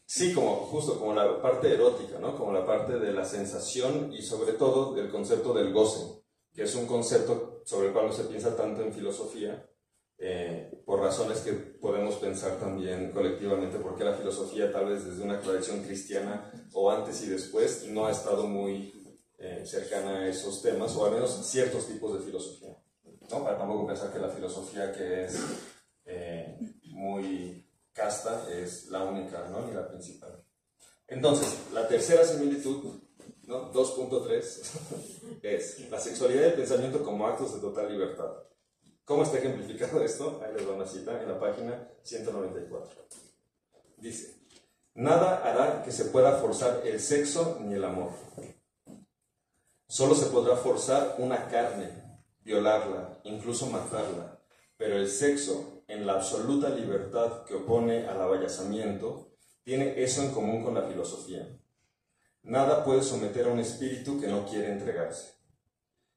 C: sí, como, justo como la parte erótica, ¿no? Como la parte de la sensación y sobre todo del concepto del goce, que es un concepto sobre el cual no se piensa tanto en filosofía, eh, por razones que podemos pensar también colectivamente, porque la filosofía tal vez desde una tradición cristiana o antes y después no ha estado muy eh, cercana a esos temas, o al menos ciertos tipos de filosofía. ¿no? Para tampoco pensar que la filosofía que es eh, muy casta es la única, ¿no? ni la principal. Entonces, la tercera similitud ¿no? 2.3 es la sexualidad y el pensamiento como actos de total libertad. ¿Cómo está ejemplificado esto? Ahí les doy una cita en la página 194. Dice, nada hará que se pueda forzar el sexo ni el amor. Solo se podrá forzar una carne, violarla, incluso matarla, pero el sexo, en la absoluta libertad que opone al abayazamiento, tiene eso en común con la filosofía Nada puede someter a un espíritu que no quiere entregarse.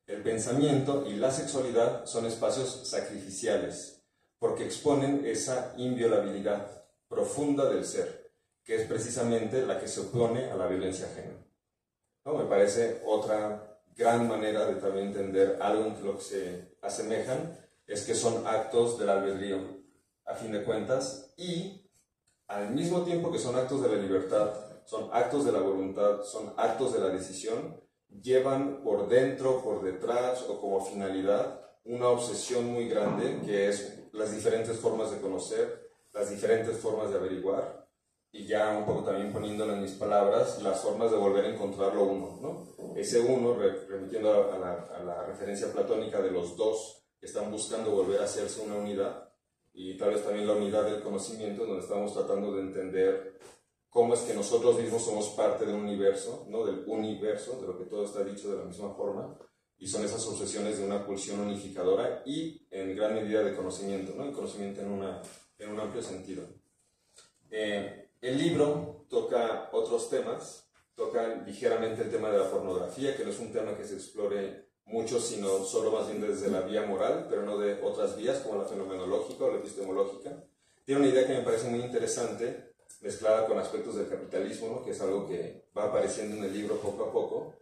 C: El pensamiento y la sexualidad son espacios sacrificiales, porque exponen esa inviolabilidad profunda del ser, que es precisamente la que se opone a la violencia ajena. ¿No? Me parece otra gran manera de también entender algo en lo que se asemejan, es que son actos del albedrío, a fin de cuentas, y al mismo tiempo que son actos de la libertad, son actos de la voluntad, son actos de la decisión, llevan por dentro, por detrás o como finalidad una obsesión muy grande que es las diferentes formas de conocer, las diferentes formas de averiguar y ya un poco también poniéndolo en mis palabras, las formas de volver a encontrar lo uno. ¿no? Ese uno, remitiendo a la, a la referencia platónica de los dos que están buscando volver a hacerse una unidad y tal vez también la unidad del conocimiento, donde estamos tratando de entender cómo es que nosotros mismos somos parte del universo, ¿no? del universo, de lo que todo está dicho de la misma forma, y son esas obsesiones de una pulsión unificadora y en gran medida de conocimiento, ¿no? el conocimiento en, una, en un amplio sentido. Eh, el libro toca otros temas, toca ligeramente el tema de la pornografía, que no es un tema que se explore mucho, sino solo más bien desde la vía moral, pero no de otras vías como la fenomenológica o la epistemológica. Tiene una idea que me parece muy interesante, mezclada con aspectos del capitalismo, que es algo que va apareciendo en el libro poco a poco,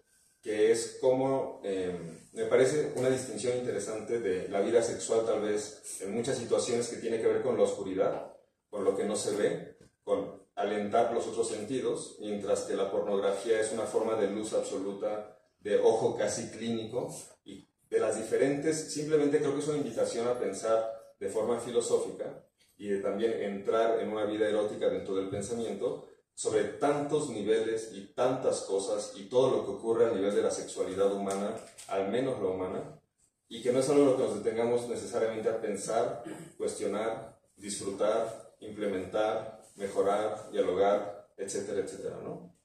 C: que es como, eh, me parece una distinción interesante de la vida sexual tal vez en muchas situaciones que tiene que ver con la oscuridad, con lo que no se ve, con alentar los otros sentidos, mientras que la pornografía es una forma de luz absoluta, de ojo casi clínico, y de las diferentes, simplemente creo que es una invitación a pensar de forma filosófica y de también entrar en una vida erótica dentro del pensamiento sobre tantos niveles y tantas cosas y todo lo que ocurre a nivel de la sexualidad humana, al menos la humana, y que no es algo lo que nos detengamos necesariamente a pensar, cuestionar, disfrutar, implementar, mejorar, dialogar, etcétera, etcétera, ¿no?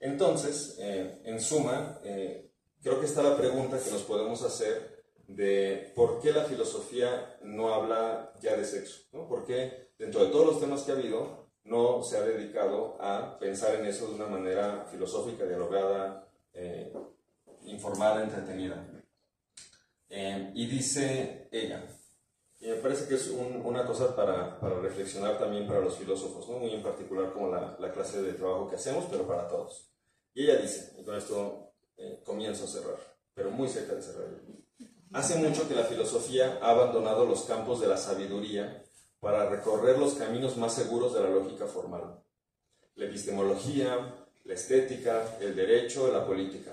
C: Entonces, eh, en suma, eh, creo que está la pregunta que nos podemos hacer de por qué la filosofía no habla ya de sexo, ¿no? ¿Por qué dentro de todos los temas que ha habido no se ha dedicado a pensar en eso de una manera filosófica, dialogada, eh, informada, entretenida? y dice ella, y me parece que es una cosa para, para, reflexionar también para los filósofos, ¿no? muy en particular como la, la, clase de trabajo que hacemos, pero para todos. Y ella dice, y con esto eh, comienzo a cerrar, pero muy cerca de cerrar. Hace mucho que la filosofía ha abandonado los campos de la sabiduría para recorrer los caminos más seguros de la lógica formal. La epistemología, la estética, el derecho, la política.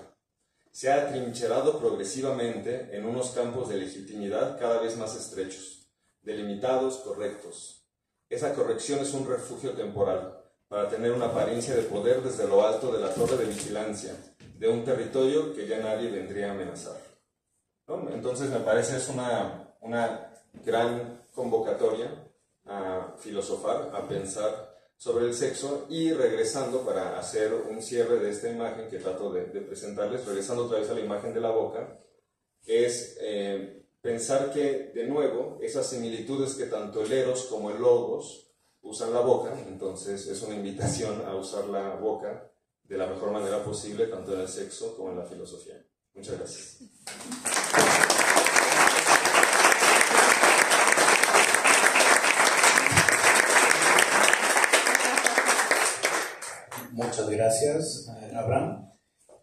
C: Se ha atrincherado progresivamente en unos campos de legitimidad cada vez más estrechos delimitados, correctos. Esa corrección es un refugio temporal para tener una apariencia de poder desde lo alto de la torre de vigilancia de un territorio que ya nadie vendría a amenazar. Entonces me parece es una, una gran convocatoria a filosofar, a pensar sobre el sexo y regresando para hacer un cierre de esta imagen que trato de, presentarles, regresando otra vez a la imagen de la boca, es eh, pensar que, de nuevo, esas similitudes que tanto el eros como el logos usan la boca, entonces es una invitación a usar la boca de la mejor manera posible, tanto en el sexo como en la filosofía. Muchas gracias.
A: Muchas gracias, Abraham.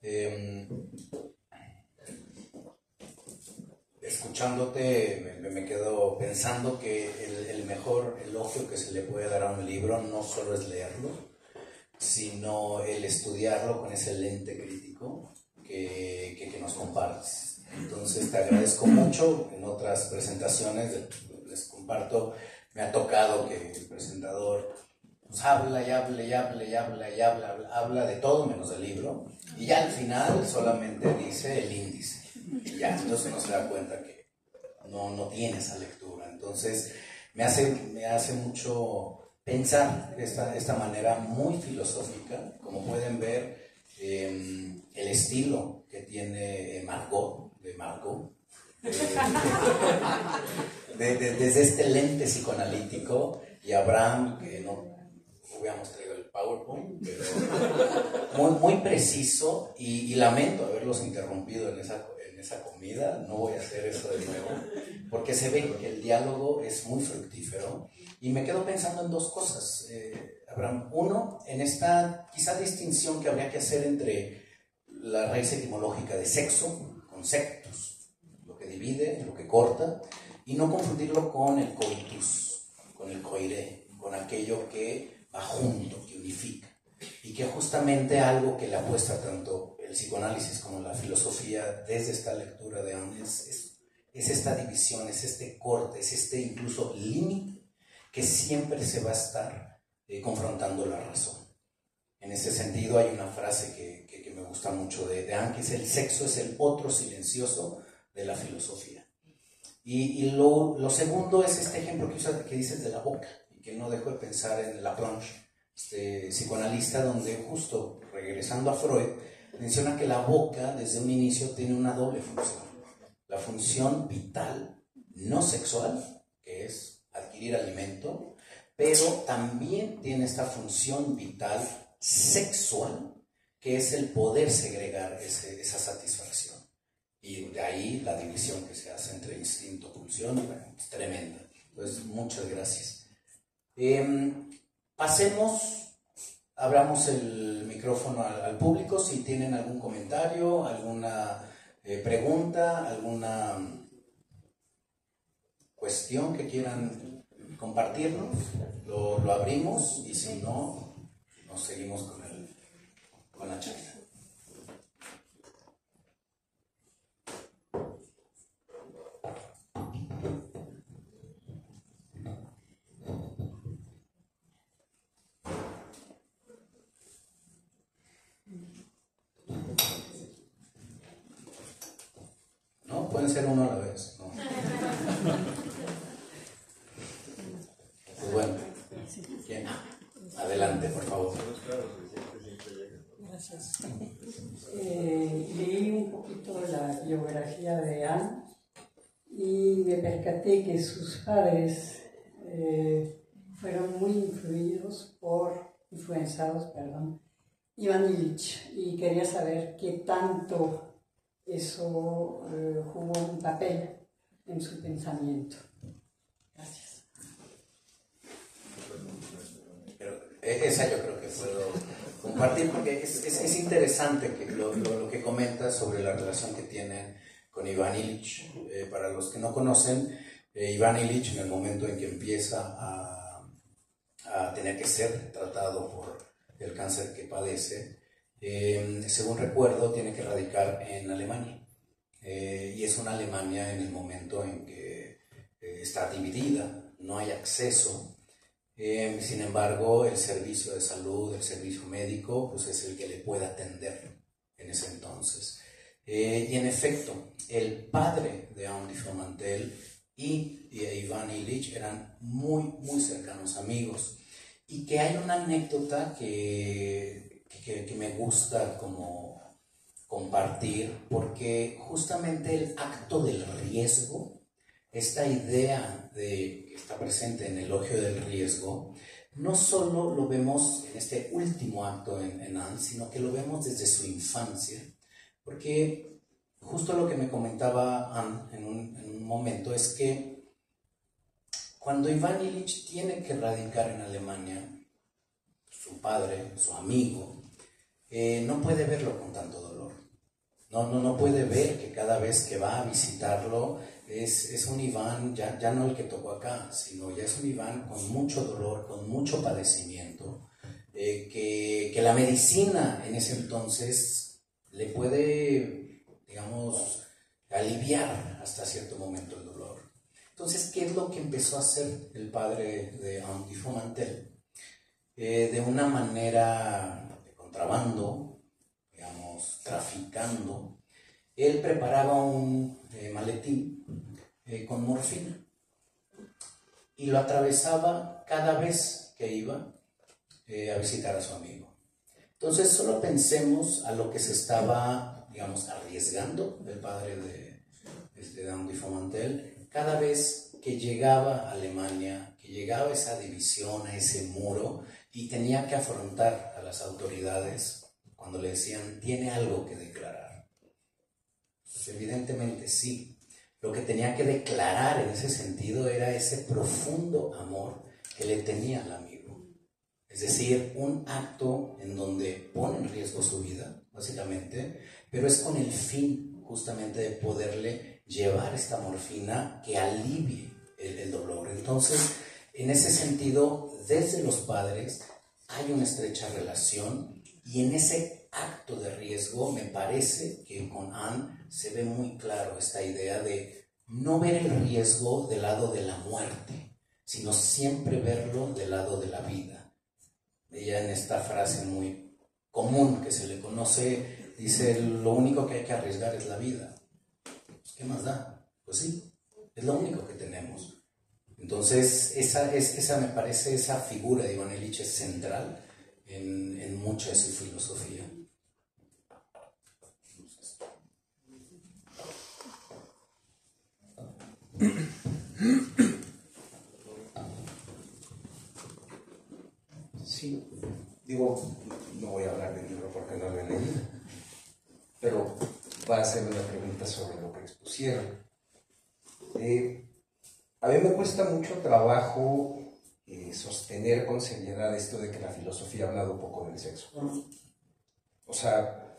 A: Em, escuchándote me, quedo pensando que el, mejor elogio que se le puede dar a un libro no solo es leerlo, sino el estudiarlo con ese lente crítico compartes. Entonces te agradezco mucho. En otras presentaciones les comparto, me ha tocado que el presentador pues, habla y habla y habla y habla y habla, habla, de todo menos del libro y ya al final solamente dice el índice. Y ya, entonces uno se da cuenta que no, no tiene esa lectura. Entonces, me hace, me hace mucho pensar esta, esta manera muy filosófica, como pueden ver, em, el estilo que tiene Margot, de Margot, eh, desde este lente psicoanalítico, y Abraham, que no hubiéramos traído el PowerPoint, pero muy, muy preciso, y, y lamento haberlos interrumpido en esa esa comida, no voy a hacer eso de nuevo, porque se ve que el diálogo es muy fructífero. Y me quedo pensando en dos cosas, eh, Abraham. Uno, en esta quizá distinción que habría que hacer entre la raíz etimológica de sexo, conceptos, lo que divide, lo que corta, y no confundirlo con el coitus, con el coire, con aquello que va junto, que unifica. Y que justamente algo que le apuesta tanto el psicoanálisis como la filosofía desde esta lectura de Ames es, es, esta división, es este corte, es este incluso límite que siempre se va a estar eh, confrontando la razón. En ese sentido hay una frase que, que, me gusta mucho de, de es el sexo es el otro silencioso de la filosofía. Y, y lo, lo, segundo es este ejemplo que, que dices de la boca, y que no dejo de pensar en la planche, este psicoanalista, donde justo regresando a Freud, menciona que la boca desde un inicio tiene una doble función. La función vital, no sexual, que es adquirir alimento, pero también tiene esta función vital sexual, que es el poder segregar esa satisfacción. Y de ahí la división que se hace entre instinto, pulsión, es tremenda. Entonces, muchas gracias. Em, pasemos, abramos el micrófono micrófono al, público si tienen algún comentario, alguna eh, pregunta, alguna cuestión que quieran compartirnos, lo, abrimos y si no, nos seguimos con, con la charla. pueden ser uno a la vez. Pues bueno, ¿quién? Adelante, por favor.
D: Gracias. Eh, leí un poquito la biografía de Anne y que sus padres eh, fueron muy influidos por, influenciados, perdón, Iván Illich y quería saber qué tanto eso eh, jugó un papel en su pensamiento. Gracias.
A: Pero esa yo creo que puedo compartir porque es, es, interesante que lo, lo, que comenta sobre la relación que tienen con Iván Illich. Eh, para los que no conocen, eh, Iván Illich en el momento en que empieza a, a tener que ser tratado por el cáncer que padece, eh, según recuerdo, tiene que radicar en Alemania. Eh, y es una Alemania en el momento en que eh, está dividida, no hay acceso. sin embargo, el servicio de salud, el servicio médico, pues es el que le puede atender en ese entonces. y en efecto, el padre de Andy Fomantel y, y Iván Illich eran muy, muy cercanos amigos. Y que hay una anécdota que que, me gusta como compartir, porque justamente el acto del riesgo, esta idea de, que está presente en el elogio del riesgo, no solo lo vemos en este último acto en, en Anne, sino que lo vemos desde su infancia, porque justo lo que me comentaba Anne en un, en un momento es que cuando Iván Illich tiene que radicar en Alemania, su padre, su amigo, eh, no puede verlo con tanto dolor. No, no, no puede ver que cada vez que va a visitarlo es, es un Iván, ya, ya no el que tocó acá, sino ya es un Iván con mucho dolor, con mucho padecimiento, eh, que, que la medicina en ese entonces le puede, digamos, aliviar hasta cierto momento el dolor. Entonces, ¿qué es lo que empezó a hacer el padre de Andy Fomantel? Eh, de una manera contrabando, digamos, traficando, él preparaba un eh, maletín eh, con morfina y lo atravesaba cada vez que iba eh, a visitar a su amigo. Entonces, solo pensemos a lo que se estaba, digamos, arriesgando el padre de, este, de Andy Fomantel cada vez que llegaba a Alemania, que llegaba esa división, a ese muro, y tenía que afrontar a las autoridades cuando le decían, tiene algo que declarar. Pues evidentemente sí. Lo que tenía que declarar en ese sentido era ese profundo amor que le tenía al amigo. Es decir, un acto en donde pone en riesgo su vida, básicamente, pero es con el fin justamente de poderle llevar esta morfina que alivie el, el dolor. Entonces, en ese sentido, desde los padres hay una estrecha relación y en ese acto de riesgo me parece que con Anne se ve muy claro esta idea de no ver el riesgo del lado de la muerte, sino siempre verlo del lado de la vida. Ella en esta frase muy común que se le conoce dice, lo único que hay que arriesgar es la vida. Pues, ¿Qué más da? Pues sí, es lo único que tenemos. Entonces, esa, es, esa me parece, esa figura de Iván Elich es central en, en mucha de su filosofía.
E: Sí, digo, no voy a hablar del libro porque no lo he leído, pero va a hacer una pregunta sobre lo que expusieron. Eh, a mí me cuesta mucho trabajo eh, sostener con seriedad esto de que la filosofía ha hablado poco del sexo. O sea,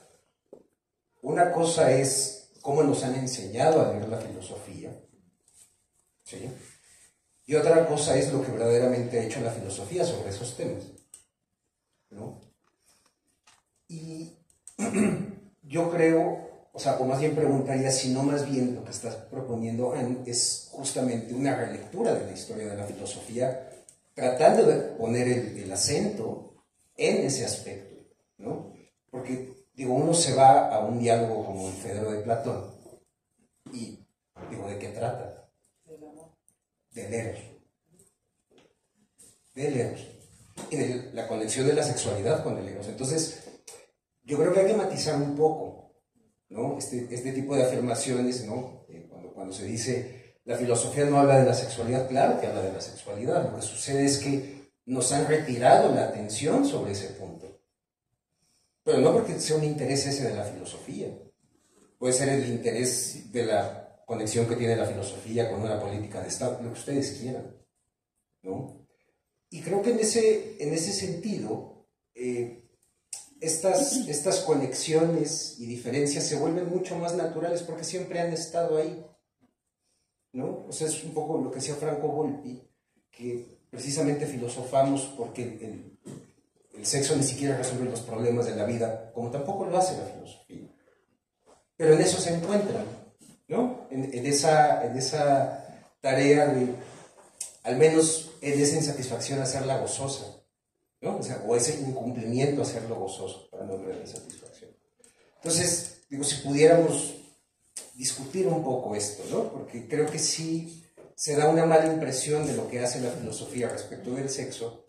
E: una cosa es cómo nos han enseñado a leer la filosofía, ¿sí? Y otra cosa es lo que verdaderamente ha hecho la filosofía sobre esos temas, ¿no? Y yo creo, o sea, o más bien preguntaría si no más bien lo que estás proponiendo es justamente una relectura de la historia de la filosofía, tratando de poner el, el acento en ese aspecto, ¿no? Porque, digo, uno se va a un diálogo como el Federo de Platón y, digo, ¿de qué trata? Del eros. Del eros. Y de la conexión de la sexualidad con el eros. Entonces, yo creo que hay que matizar un poco, ¿no? Este, este tipo de afirmaciones, ¿no? Eh, cuando, cuando se dice, la filosofía no habla de la sexualidad, claro que habla de la sexualidad. Lo que sucede es que nos han retirado la atención sobre ese punto. Pero no porque sea un interés ese de la filosofía. Puede ser el interés de la conexión que tiene la filosofía con una política de Estado, lo que ustedes quieran. ¿no? Y creo que en ese, en ese sentido, eh, estas, estas conexiones y diferencias se vuelven mucho más naturales porque siempre han estado ahí. ¿no? O sea, es un poco lo que decía Franco Volpi, que precisamente filosofamos porque el, el sexo ni siquiera resuelve los problemas de la vida, como tampoco lo hace la filosofía. Pero en eso se encuentran, ¿no? En, en esa, en esa tarea de, al menos en esa insatisfacción, hacerla gozosa, ¿no? O, sea, o ese incumplimiento, hacerlo gozoso, para no ver la insatisfacción. Entonces, digo, si pudiéramos discutir un poco esto, ¿no? Porque creo que sí se da una mala impresión de lo que hace la filosofía respecto del sexo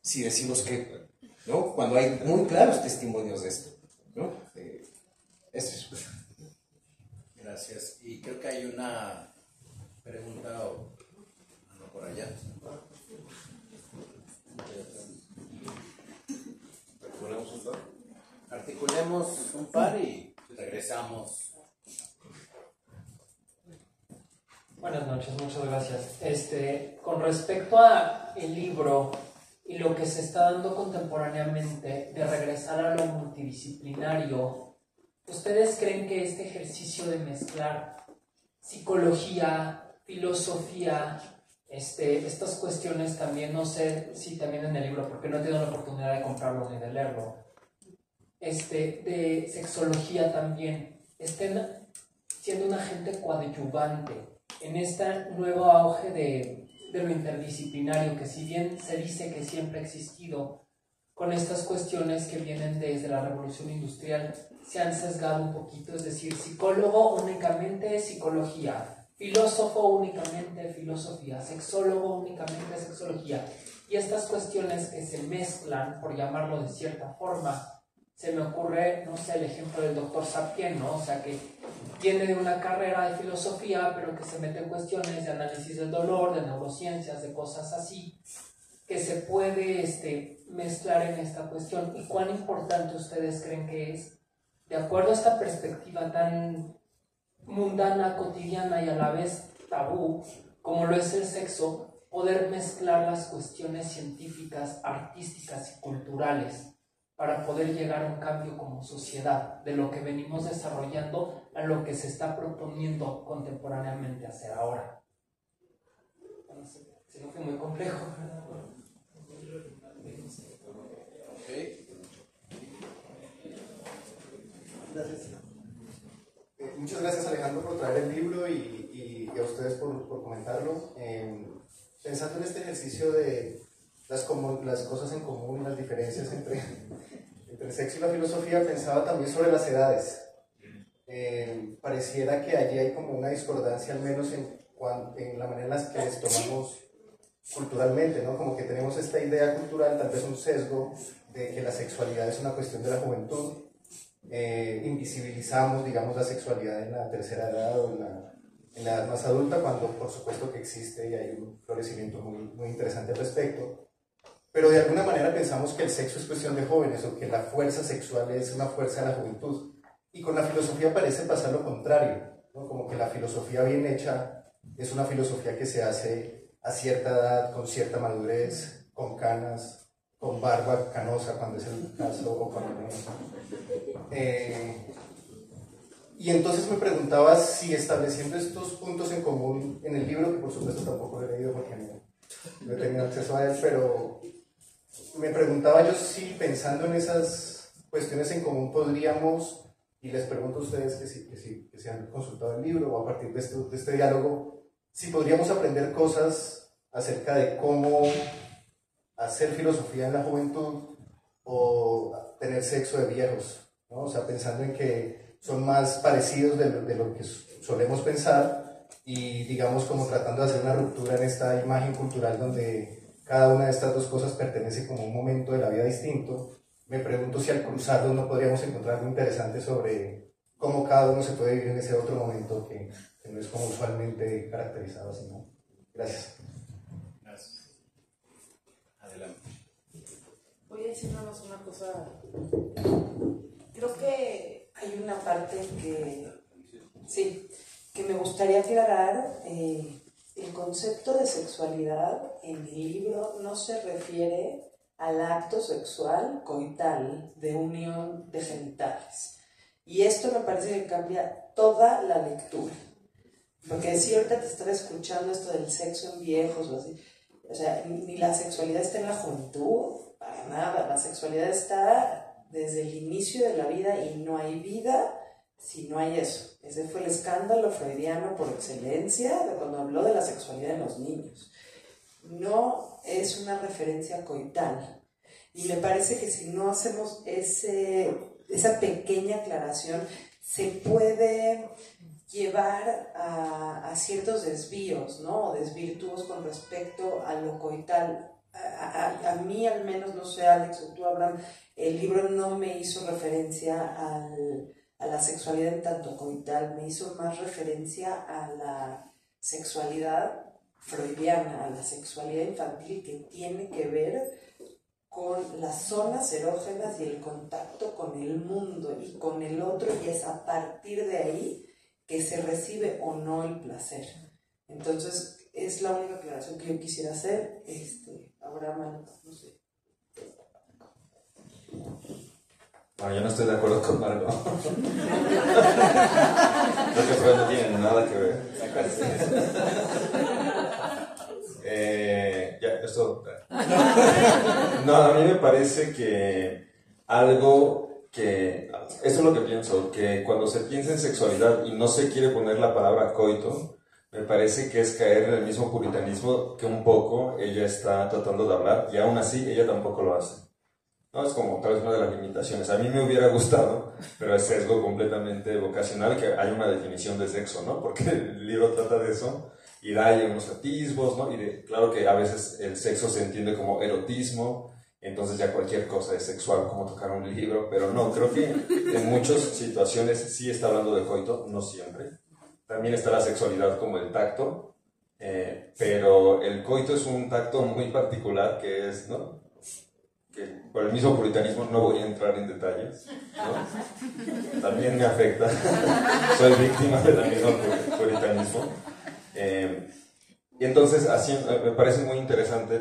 E: si decimos que ¿no? Cuando hay muy claros testimonios de esto, ¿no? Eso es.
A: Gracias. Y creo que hay una pregunta no, por allá.
C: ¿Articulemos un par?
A: Articulemos un par y regresamos.
F: Buenas noches, muchas gracias. Este, con respecto a el libro y lo que se está dando contemporáneamente de regresar a lo multidisciplinario, ¿ustedes creen que este ejercicio de mezclar psicología, filosofía, este, estas cuestiones también, no sé si también en el libro, porque no he tenido la oportunidad de comprarlo ni de leerlo, este, de sexología también, estén siendo un agente coadyuvante en este nuevo auge de de lo interdisciplinario, que si bien se dice que siempre ha existido, con estas cuestiones que vienen desde la revolución industrial, se han sesgado un poquito, es decir, psicólogo únicamente psicología, filósofo únicamente filosofía, sexólogo únicamente sexología. Y estas cuestiones que se mezclan, por llamarlo de cierta forma, se me ocurre, no sé, el ejemplo del doctor Sapien, ¿no? O sea, que tiene una carrera de filosofía, pero que se mete en cuestiones de análisis del dolor, de neurociencias, de cosas así, que se puede este, mezclar en esta cuestión. ¿Y cuán importante ustedes creen que es, de acuerdo a esta perspectiva tan mundana, cotidiana y a la vez tabú, como lo es el sexo, poder mezclar las cuestiones científicas, artísticas y culturales? Para poder llegar a un cambio como sociedad de lo que venimos desarrollando a lo que se está proponiendo contemporáneamente hacer ahora. Se que muy complejo.
G: Eh, muchas gracias Alejandro por traer el libro y, y, a ustedes por, por comentarlo. Eh, pensando en este ejercicio de las, las cosas en común, las diferencias entre, entre el sexo y la filosofía, pensaba también sobre las edades. Eh, pareciera que allí hay como una discordancia, al menos en, en la manera en la que les tomamos culturalmente, ¿no? Como que tenemos esta idea cultural, tal vez un sesgo de que la sexualidad es una cuestión de la juventud. Eh, invisibilizamos, digamos, la sexualidad en la tercera edad o en la, en la edad más adulta, cuando por supuesto que existe y hay un florecimiento muy, muy interesante al respecto pero de alguna manera pensamos que el sexo es cuestión de jóvenes o que la fuerza sexual es una fuerza de la juventud. Y con la filosofía parece pasar lo contrario, como que la filosofía bien hecha es una filosofía que se hace a cierta edad, con cierta madurez, con canas, con barba canosa cuando es el caso o cuando no. Eh, y entonces me preguntaba si estableciendo estos puntos en común en el libro, que por supuesto tampoco he leído porque no, no he tenido acceso a él, pero me preguntaba yo si pensando en esas cuestiones en común podríamos, y les pregunto a ustedes que si, que si, que han consultado el libro o a partir de este, de este diálogo, si podríamos aprender cosas acerca de cómo hacer filosofía en la juventud o tener sexo de viejos, ¿no? O sea, pensando en que son más parecidos de lo, de lo que solemos pensar y digamos como tratando de hacer una ruptura en esta imagen cultural donde cada una de estas dos cosas pertenece como a un momento de la vida distinto, me pregunto si al cruzarlos no podríamos encontrar algo interesante sobre cómo cada uno se puede vivir en ese otro momento que, que no es como usualmente caracterizado así, ¿no? Gracias.
A: Gracias. Adelante.
B: Voy a decir nada más una cosa. Creo que hay una parte que, sí, que me gustaría aclarar. Eh, el concepto de sexualidad en el libro no se refiere al acto sexual coital de unión de genitales. Y esto me parece que cambia toda la lectura. Porque si ahorita te estaba escuchando esto del sexo en viejos o así, o sea, ni la sexualidad está en la juventud, para nada. La sexualidad está desde el inicio de la vida y no hay vida si no hay eso. Ese fue el escándalo freudiano por excelencia de cuando habló de la sexualidad en los niños. No es una referencia coital. Y me parece que si no hacemos ese, esa pequeña aclaración, se puede llevar a, a ciertos desvíos, ¿no? O desvirtuos con respecto a lo coital. A, a, a, mí al menos, no sé, Alex o tú, Abraham, el libro no me hizo referencia al, a la sexualidad en tanto coital, me hizo más referencia a la sexualidad freudiana, a la sexualidad infantil que tiene que ver con las zonas erógenas y el contacto con el mundo y con el otro y es a partir de ahí que se recibe o no el placer. Entonces, es la única aclaración que yo quisiera hacer. Este, ahora, no sé.
C: Bueno, yo no estoy de acuerdo con Marco. Creo que Freud no tiene nada que ver. Eh, ya, esto. No, a mí me parece que algo que. Esto es lo que pienso, que cuando se piensa en sexualidad y no se quiere poner la palabra coito, me parece que es caer en el mismo puritanismo que un poco ella está tratando de hablar y aún así ella tampoco lo hace. ¿No? Es como tal vez una de las limitaciones. A mí me hubiera gustado, pero es sesgo completamente vocacional, que hay una definición de sexo, ¿no? Porque el libro trata de eso y da ahí unos atisbos, ¿no? Y de, claro que a veces el sexo se entiende como erotismo, entonces ya cualquier cosa es sexual, como tocar un libro, pero no, creo que en muchas situaciones sí está hablando de coito, no siempre. También está la sexualidad como el tacto, eh, pero el coito es un tacto muy particular que es, ¿no? Que por el mismo puritanismo no voy a entrar en detalles, también me afecta, soy víctima del mismo puritanismo. Eh, y entonces así, me parece muy interesante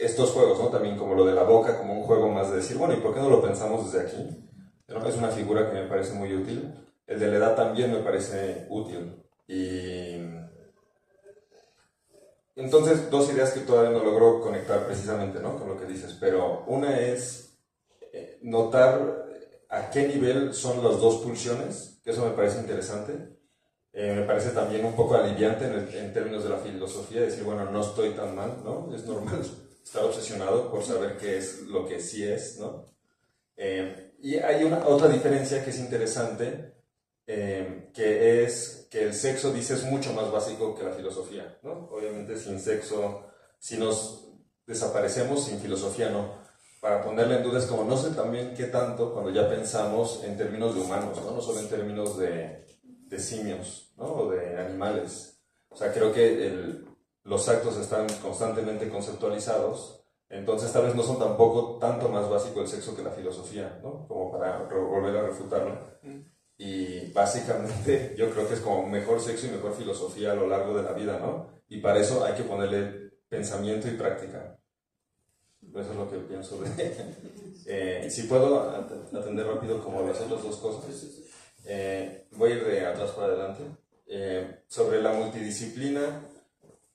C: estos juegos, ¿no? también como lo de la boca, como un juego más de decir, bueno, ¿y por qué no lo pensamos desde aquí? Es una figura que me parece muy útil. El de la edad también me parece útil. Y entonces, dos ideas que todavía no logro conectar precisamente ¿no? con lo que dices, pero una es eh, notar a qué nivel son las dos pulsiones, que eso me parece interesante. Eh, me parece también un poco aliviante en, términos de la filosofía, decir, bueno, no estoy tan mal, ¿no? Es normal estar obsesionado por saber qué es lo que sí es, ¿no? Eh, y hay una otra diferencia que es interesante, eh, que es que el sexo, dice, es mucho más básico que la filosofía, ¿no? Obviamente sin sexo, si nos desaparecemos, sin filosofía no. Para ponerle en duda es como, no sé también qué tanto cuando ya pensamos en términos de humanos, ¿no? No solo en términos de, simios, ¿no? O de animales. O sea, creo que los actos están constantemente conceptualizados, entonces tal vez no son tampoco tanto más básico el sexo que la filosofía, ¿no? Como para volver a refutarlo. Y básicamente yo creo que es como mejor sexo y mejor filosofía a lo largo de la vida, ¿no? Y para eso hay que ponerle pensamiento y práctica. Eso es lo que pienso de... Eh, si puedo atender rápido como las otras dos cosas, eh, voy a ir de atrás para adelante. Eh, sobre la multidisciplina,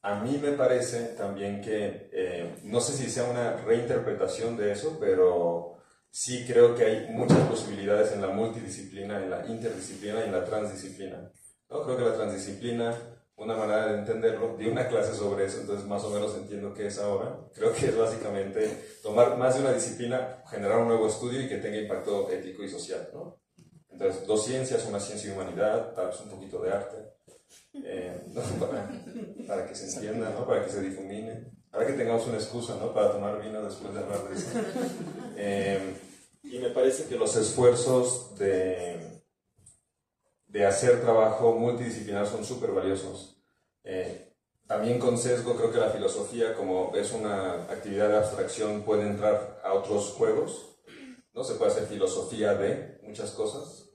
C: a mí me parece también que, no sé si sea una reinterpretación de eso, pero sí creo que hay muchas posibilidades en la multidisciplina, en la interdisciplina y en la transdisciplina. ¿no? Creo que la transdisciplina una manera de entenderlo, di una clase sobre eso, entonces más o menos entiendo qué es ahora. Creo que es básicamente tomar más de una disciplina, generar un nuevo estudio y que tenga impacto ético y social, ¿no? Entonces, dos ciencias, una ciencia y humanidad, tal vez un poquito de arte, eh, para, que se entienda, ¿no? Para que se difumine. Para que tengamos una excusa, ¿no? Para tomar vino después de hablar de eso. Eh, y me parece que los esfuerzos de de hacer trabajo multidisciplinar son súper valiosos. Eh, también con sesgo creo que la filosofía, como es una actividad de abstracción, puede entrar a otros juegos. ¿no? Se puede hacer filosofía de muchas cosas.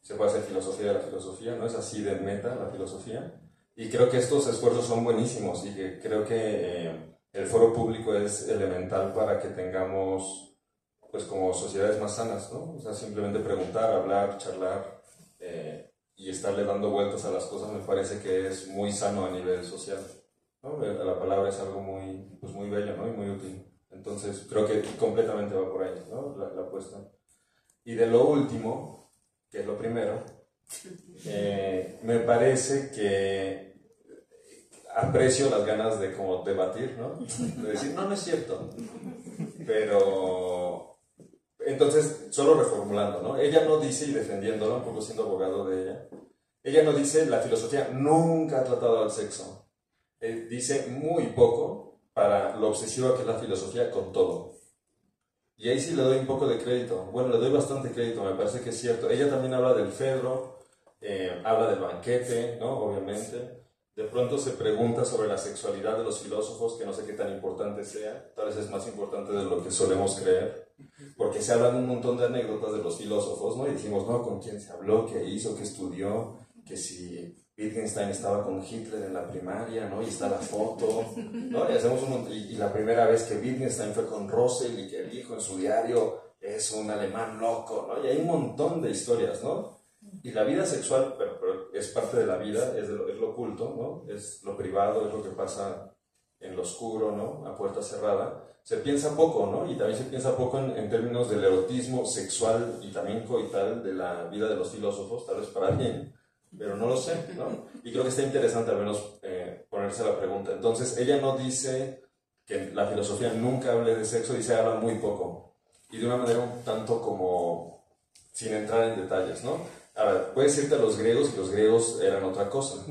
C: Se puede hacer filosofía de la filosofía, ¿no? Es así de meta la filosofía. Y creo que estos esfuerzos son buenísimos y que creo que eh, el foro público es elemental para que tengamos, pues como sociedades más sanas, ¿no? O sea, simplemente preguntar, hablar, charlar. Eh, y estarle dando vueltas a las cosas me parece que es muy sano a nivel social. ¿no? La palabra es algo muy, pues muy bello ¿no? y muy útil. Entonces creo que completamente va por ahí ¿no? la, la apuesta. Y de lo último, que es lo primero, eh, me parece que aprecio las ganas de como debatir, ¿no? De decir, no, no es cierto. Pero entonces, solo reformulando, ¿no? Ella no dice, y defendiéndola, un poco siendo abogado de ella, ella no dice, la filosofía nunca ha tratado al sexo. Eh, dice muy poco para lo obsesiva que es la filosofía con todo. Y ahí sí le doy un poco de crédito. Bueno, le doy bastante crédito, me parece que es cierto. Ella también habla del Fedro, eh, habla del banquete, ¿no? Obviamente. De pronto se pregunta sobre la sexualidad de los filósofos, que no sé qué tan importante sea. Tal vez es más importante de lo que solemos creer porque se hablan un montón de anécdotas de los filósofos, ¿no? Y dijimos, ¿no? ¿Con quién se habló? ¿Qué hizo? ¿Qué estudió? Que si Wittgenstein estaba con Hitler en la primaria, ¿no? Y está la foto, ¿no? Y, hacemos un, y, la primera vez que Wittgenstein fue con Russell y que dijo en su diario es un alemán loco, ¿no? Y hay un montón de historias, ¿no? Y la vida sexual, pero, pero es parte de la vida, es, lo, es lo oculto, ¿no? Es lo privado, es lo que pasa en lo oscuro, ¿no? A puerta cerrada se piensa poco, ¿no? Y también se piensa poco en, términos del erotismo sexual y también coital de la vida de los filósofos, tal vez para bien, pero no lo sé, ¿no? Y creo que está interesante al menos eh, ponerse la pregunta. Entonces, ella no dice que la filosofía nunca hable de sexo, dice habla muy poco. Y de una manera un tanto como sin entrar en detalles, ¿no? Ahora, puedes irte a los griegos y los griegos eran otra cosa.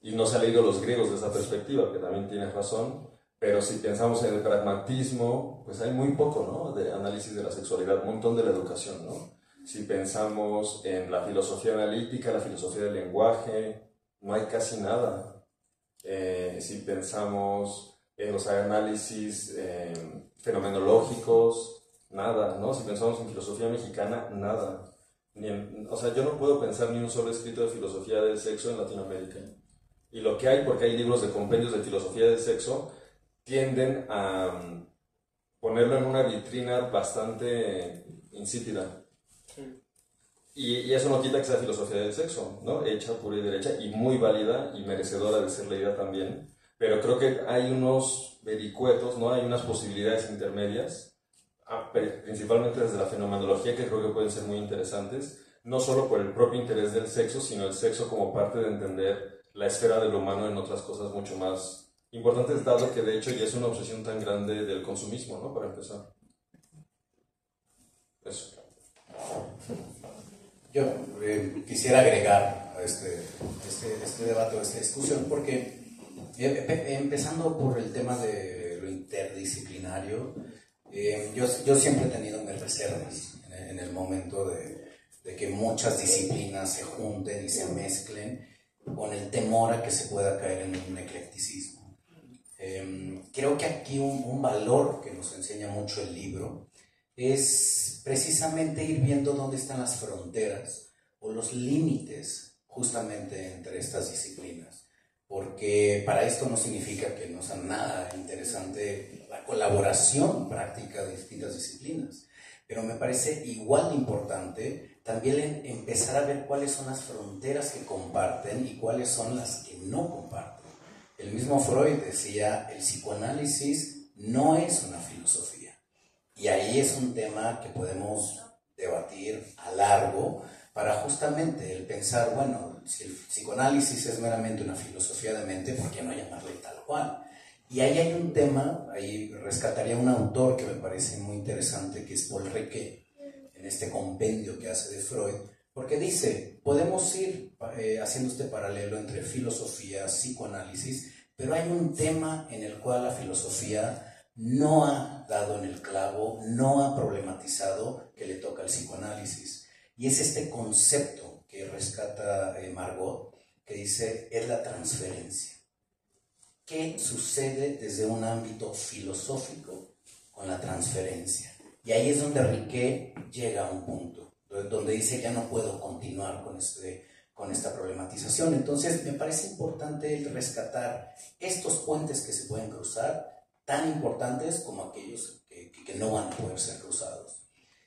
C: Y no se ha leído los griegos de esa perspectiva, que también tienes razón pero si pensamos en el pragmatismo, pues hay muy poco, ¿no? De análisis de la sexualidad, un montón de la educación, ¿no? Si pensamos en la filosofía analítica, la filosofía del lenguaje, no hay casi nada. Eh, si pensamos en los análisis eh, fenomenológicos, nada, ¿no? Si pensamos en filosofía mexicana, nada. Ni o sea, yo no puedo pensar ni un solo escrito de filosofía del sexo en Latinoamérica. Y lo que hay, porque hay libros de compendios de filosofía del sexo, tienden a mm, ponerlo en una vitrina bastante insípida. Y, eso no quita que sea filosofía del sexo, ¿no? Hecha pura y derecha y muy válida y merecedora de ser leída también. Pero creo que hay unos vericuetos, ¿no? Hay unas posibilidades intermedias, principalmente desde la fenomenología, que creo que pueden ser muy interesantes, no solo por el propio interés del sexo, sino el sexo como parte de entender la esfera del humano en otras cosas mucho más Importante es dado que de hecho ya es una obsesión tan grande del consumismo, ¿no? Para empezar. Eso.
A: Yo eh, quisiera agregar a este, este, este, debate o esta discusión porque eh, empezando por el tema de lo interdisciplinario, eh, yo, yo, siempre he tenido mis reservas en, en el momento de, de, que muchas disciplinas se junten y se mezclen con el temor a que se pueda caer en un eclecticismo. Em, creo que aquí un, valor que nos enseña mucho el libro es precisamente ir viendo dónde están las fronteras o los límites justamente entre estas disciplinas. Porque para esto no significa que no sea nada interesante la colaboración práctica de distintas disciplinas. Pero me parece igual de importante también empezar a ver cuáles son las fronteras que comparten y cuáles son las que no comparten. El mismo Freud decía, el psicoanálisis no es una filosofía. Y ahí es un tema que podemos debatir a largo para justamente el pensar, bueno, si el psicoanálisis es meramente una filosofía de mente, ¿por qué no llamarle tal cual? Y ahí hay un tema, ahí rescataría un autor que me parece muy interesante, que es Paul Riquet, en este compendio que hace de Freud, porque dice, podemos ir eh, haciendo este paralelo entre filosofía, psicoanálisis, pero hay un tema en el cual la filosofía no ha dado en el clavo, no ha problematizado que le toca al psicoanálisis. Y es este concepto que rescata eh, Margot, que dice, es la transferencia. ¿Qué sucede desde un ámbito filosófico con la transferencia? Y ahí es donde Riquet llega a un punto, donde dice ya no puedo continuar con, este, con esta problematización. Entonces me parece importante rescatar estos puentes que se pueden cruzar, tan importantes como aquellos que, que no van a poder ser cruzados.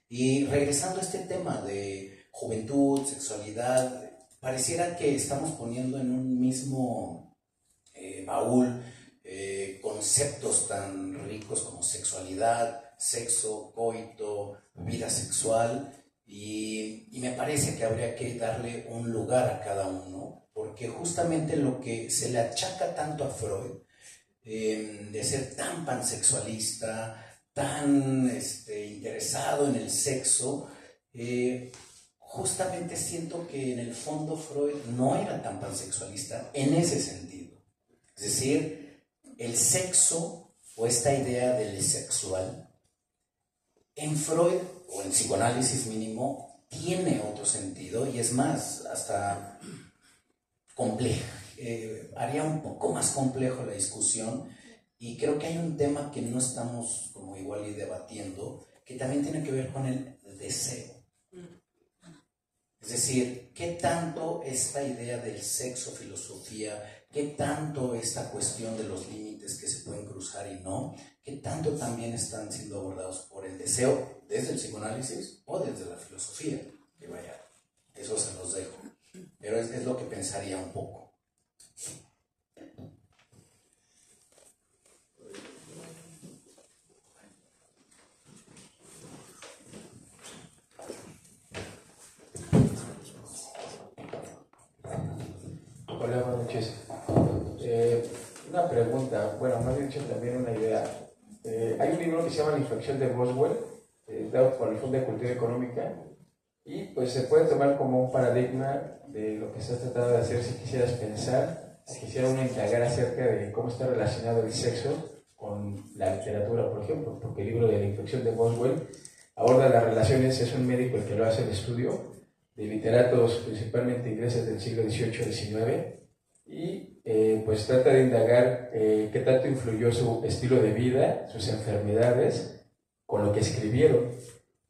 A: Y regresando a este tema de juventud, sexualidad, pareciera que estamos poniendo en un mismo eh, baúl eh, conceptos tan ricos como sexualidad, sexo, coito, vida sexual, y, me parece que habría que darle un lugar a cada uno, porque justamente lo que se le achaca tanto a Freud, em, de ser tan pansexualista, tan este, interesado en el sexo, eh, justamente siento que en el fondo Freud no era tan pansexualista en ese sentido. Es decir, el sexo o esta idea del sexual en Freud, o en psicoanálisis mínimo, tiene otro sentido y es más, hasta complejo. Eh, haría un poco más complejo la discusión y creo que hay un tema que no estamos como igual y debatiendo, que también tiene que ver con el deseo. Es decir, ¿qué tanto esta idea del sexo, filosofía, qué tanto esta cuestión de los límites que se pueden cruzar y no, qué tanto también están siendo abordados por el deseo desde el psicoanálisis o desde la filosofía? Que vaya, eso se los dejo. Pero es, es lo que pensaría un poco.
H: Hola, buenas noches. Eh, una pregunta, bueno, más dicho también una idea. Eh, hay un libro que se llama La infección de Boswell, eh, dado por el Fondo de Cultura Económica, y pues se puede tomar como un paradigma de lo que se ha tratado de hacer si quisieras pensar, si quisiera uno indagar acerca de cómo está relacionado el sexo con la literatura, por ejemplo, porque el libro de la infección de Boswell aborda las relaciones, es un médico el que lo hace el estudio, de literatos principalmente ingleses del siglo XVIII y XIX y eh, pues trata de indagar eh, qué tanto influyó su estilo de vida, sus enfermedades con lo que escribieron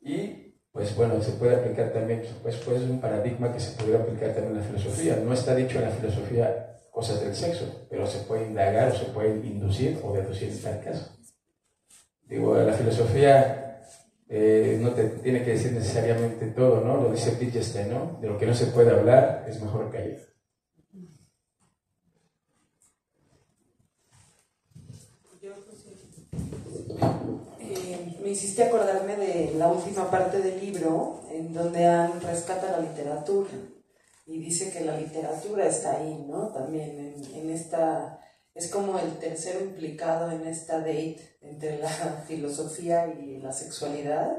H: y pues bueno, se puede aplicar también, pues, pues es un paradigma que se pudiera aplicar también en la filosofía. No está dicho en la filosofía cosas del sexo, pero se puede indagar o se puede inducir o deducir en tal caso. Digo, la filosofía eh, no te tiene que decir necesariamente todo, ¿no? Lo dice Wittgenstein, ¿no? De lo que no se puede hablar es mejor callar.
B: Eh, me hiciste acordarme de la última parte del libro, en donde Anne rescata la literatura y dice que la literatura está ahí, ¿no? También en, en esta es como el tercero implicado en esta date entre la filosofía y la sexualidad.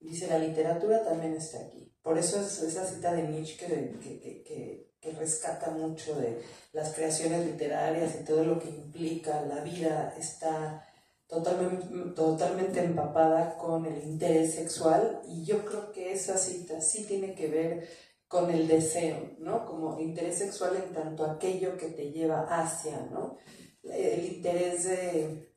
B: Dice, la literatura también está aquí. Por eso es esa cita de Nietzsche que, que, que, rescata mucho de las creaciones literarias y todo lo que implica la vida está totalmente, empapada con el interés sexual y yo creo que esa cita sí tiene que ver con el deseo, ¿no? Como interés sexual en tanto aquello que te lleva hacia, ¿no? El interés de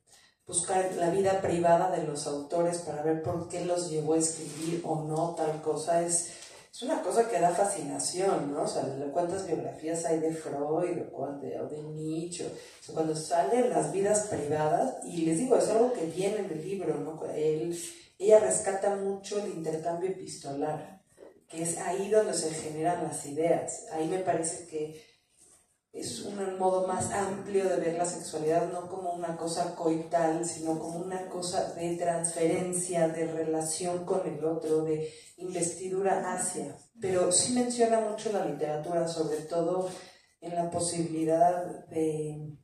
B: buscar la vida privada de los autores para ver por qué los llevó a escribir o no tal cosa es es una cosa que da fascinación, ¿no? O sea, cuántas biografías hay de Freud o de, o de Nietzsche, o sea, cuando salen las vidas privadas, y les digo, es algo que viene en el libro, ¿no? Él, ella rescata mucho el intercambio epistolar, que es ahí donde se generan las ideas. Ahí me parece que es un modo más amplio de ver la sexualidad, no como una cosa coital, sino como una cosa de transferencia, de relación con el otro, de investidura hacia. Pero sí menciona mucho la literatura, sobre todo en la posibilidad de,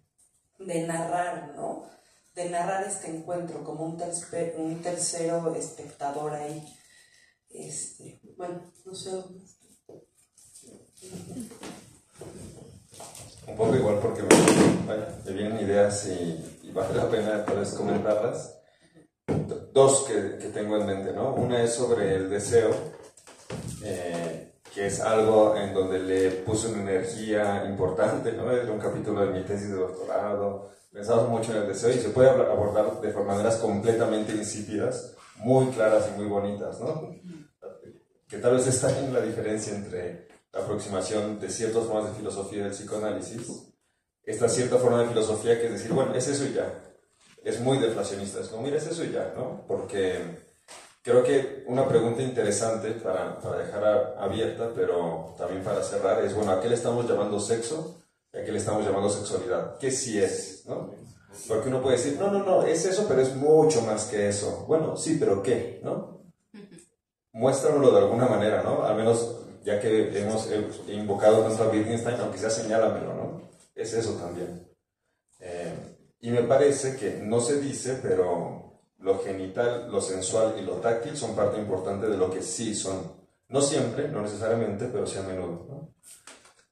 B: de narrar, ¿no? De narrar este encuentro como un, tercero espectador ahí. Este, bueno, no sé
C: un poco igual porque me, vienen ideas y, vale la pena vez comentarlas. Dos que, que, tengo en mente, ¿no? Una es sobre el deseo, eh, que es algo en donde le puse una energía importante, ¿no? Es un capítulo de mi tesis de doctorado, pensamos mucho en el deseo y se puede abordar de maneras completamente insípidas, muy claras y muy bonitas, ¿no? Que tal vez está en la diferencia entre aproximación de ciertas formas de filosofía del psicoanálisis, esta cierta forma de filosofía que es decir, bueno, es eso y ya. Es muy deflacionista, es como, mira, es eso y ya, ¿no? Porque creo que una pregunta interesante para, para dejar abierta, pero también para cerrar, es, bueno, ¿a qué le estamos llamando sexo? ¿Y a qué le estamos llamando sexualidad? ¿Qué sí es? ¿no? Porque uno puede decir, no, no, no, es eso, pero es mucho más que eso. Bueno, sí, pero ¿qué? ¿no? Muéstranoslo de alguna manera, ¿no? Al menos ya que hemos invocado tanto a Wittgenstein, aunque sea señálamelo, ¿no? Es eso también. Eh, y me parece que no se dice, pero lo genital, lo sensual y lo táctil son parte importante de lo que sí son. No siempre, no necesariamente, pero sí a menudo. ¿no?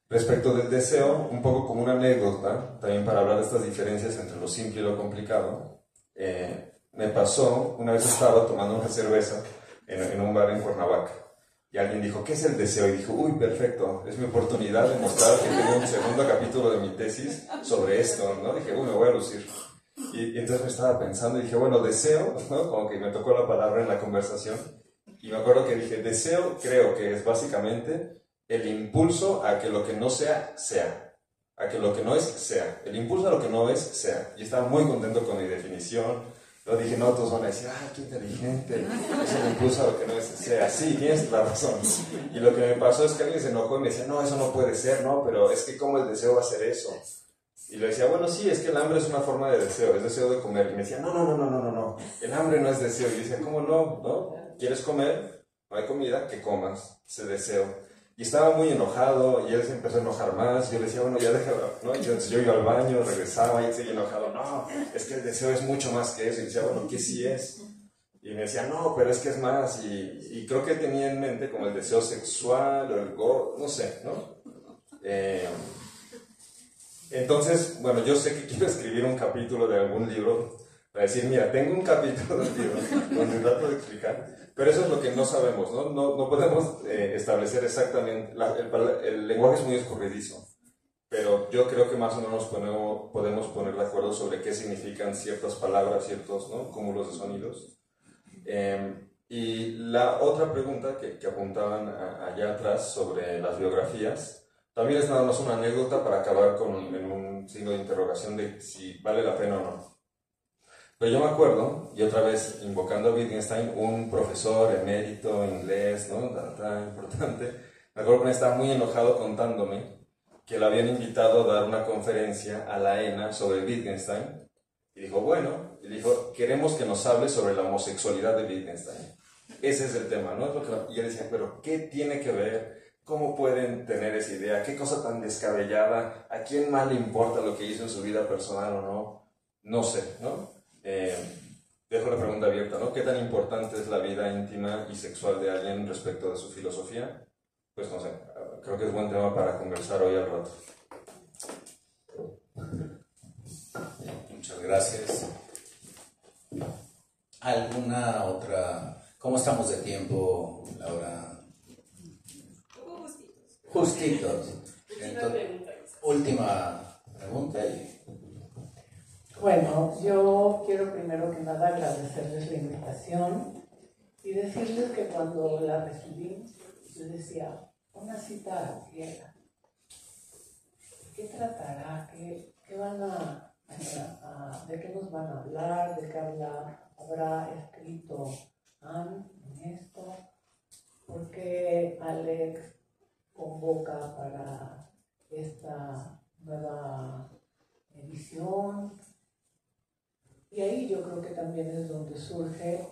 C: Respecto del deseo, un poco como una anécdota, también para hablar de estas diferencias entre lo simple y lo complicado, eh, me pasó, una vez estaba tomando una cerveza en, en un bar en Cuernavaca y alguien dijo, ¿qué es el deseo? Y dijo, uy, perfecto, es mi oportunidad de mostrar que tengo un segundo capítulo de mi tesis sobre esto, ¿no? Dije, uy, me voy a lucir. Y, entonces me estaba pensando y dije, bueno, deseo, ¿no? Como que me tocó la palabra en la conversación. Y me acuerdo que dije, deseo creo que es básicamente el impulso a que lo que no sea, sea. A que lo que no es, sea. El impulso a lo que no es, sea. Y estaba muy contento con mi definición lo dije, no, todos van a decir, ah, qué inteligente, eso me impulsa lo que no es, sea, sí, tienes la razón. Y lo que me pasó es que alguien se enojó y me decía, no, eso no puede ser, no, pero es que cómo el deseo va a ser eso. Y le decía, bueno, sí, es que el hambre es una forma de deseo, es deseo de comer. Y me decía, no, no, no, no, no, no, no, el hambre no es deseo. Y decía, ¿cómo no? ¿No? ¿Quieres comer? No hay comida, que comas, ese deseo. Y estaba muy enojado y él se empezó a enojar más. Yo le decía, bueno, ya déjalo, entonces yo iba al baño, regresaba y él seguía enojado. No, es que el deseo es mucho más que eso. Y decía, bueno, ¿qué sí es? Y me decía, no, pero es que es más. Y, y creo que tenía en mente como el deseo sexual o el go, no sé, ¿no? Eh, entonces, bueno, yo sé que quiero escribir un capítulo de algún libro para decir, mira, tengo un capítulo del libro donde trato de explicar pero eso es lo que no sabemos, ¿no? No, no podemos eh, establecer exactamente, el, el, lenguaje es muy escurridizo, pero yo creo que más o menos ponemos, podemos poner de acuerdo sobre qué significan ciertas palabras, ciertos ¿no? cúmulos de sonidos. Em, y la otra pregunta que, que apuntaban allá atrás sobre las biografías, también es nada más una anécdota para acabar con en un signo de interrogación de si vale la pena o no. Pero yo me acuerdo, y otra vez invocando a Wittgenstein, un profesor emérito inglés, ¿no? Tan, importante, me acuerdo que estaba muy enojado contándome que le habían invitado a dar una conferencia a la ENA sobre Wittgenstein. Y dijo, bueno, y dijo, queremos que nos hable sobre la homosexualidad de Wittgenstein. Ese es el tema, ¿no? y yo decía, pero ¿qué tiene que ver? ¿Cómo pueden tener esa idea? ¿Qué cosa tan descabellada? ¿A quién más le importa lo que hizo en su vida personal o no? No sé, ¿no? Eh, dejo la pregunta abierta, ¿no? ¿Qué tan importante es la vida íntima y sexual de alguien respecto de su filosofía? Pues no sé, creo que es buen tema para conversar hoy al rato.
A: Muchas gracias. ¿Alguna otra? ¿Cómo estamos de tiempo, Laura? Justitos. Justitos. última pregunta y
D: bueno, yo quiero primero que nada agradecerles la invitación y decirles que cuando la recibí
F: yo decía, una cita ciega, ¿qué tratará? ¿Qué, qué van a, ¿De qué nos van a hablar? ¿De qué habla, habrá escrito Anne en esto? ¿Por qué Alex convoca para esta nueva edición? Y ahí yo creo que también es donde surge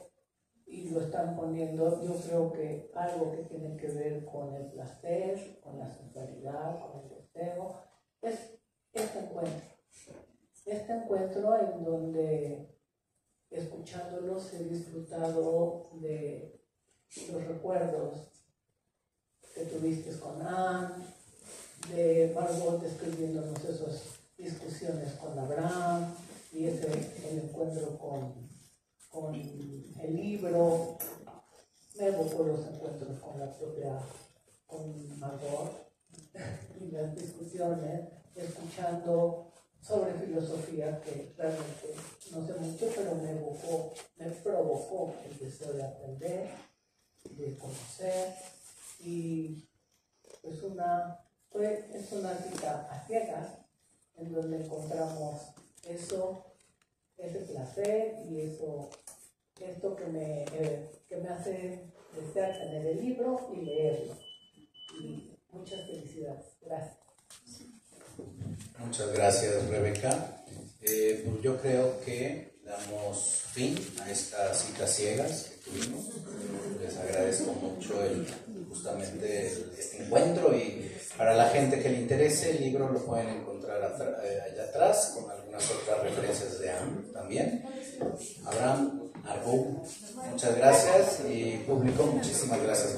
F: y lo están poniendo, yo creo que algo que tiene que ver con el placer, con la sensualidad, con el deseo, es este encuentro. Este encuentro en donde escuchándolos he disfrutado de los recuerdos que tuviste con Anne, de Margot describiéndonos esas discusiones con Abraham, y ese encuentro con, con el libro, me evocó los encuentros con la propia, con Margot y las discusiones, escuchando sobre filosofía que realmente no sé mucho, pero me evocó, me provocó el deseo de aprender, de conocer y pues una, fue, es una cita a ciegas en donde encontramos eso, ese placer y eso, esto que me, eh, que me hace desear tener el libro y leerlo. Y muchas felicidades. Gracias.
A: Muchas gracias, Rebeca. Eh, pues yo creo que damos fin a estas citas ciegas. Les agradezco mucho el, justamente este encuentro y para la gente que le interese, el libro lo pueden encontrar eh, allá atrás con algunas otras referencias de AM también. Abraham, Arbu, muchas gracias y público, muchísimas gracias.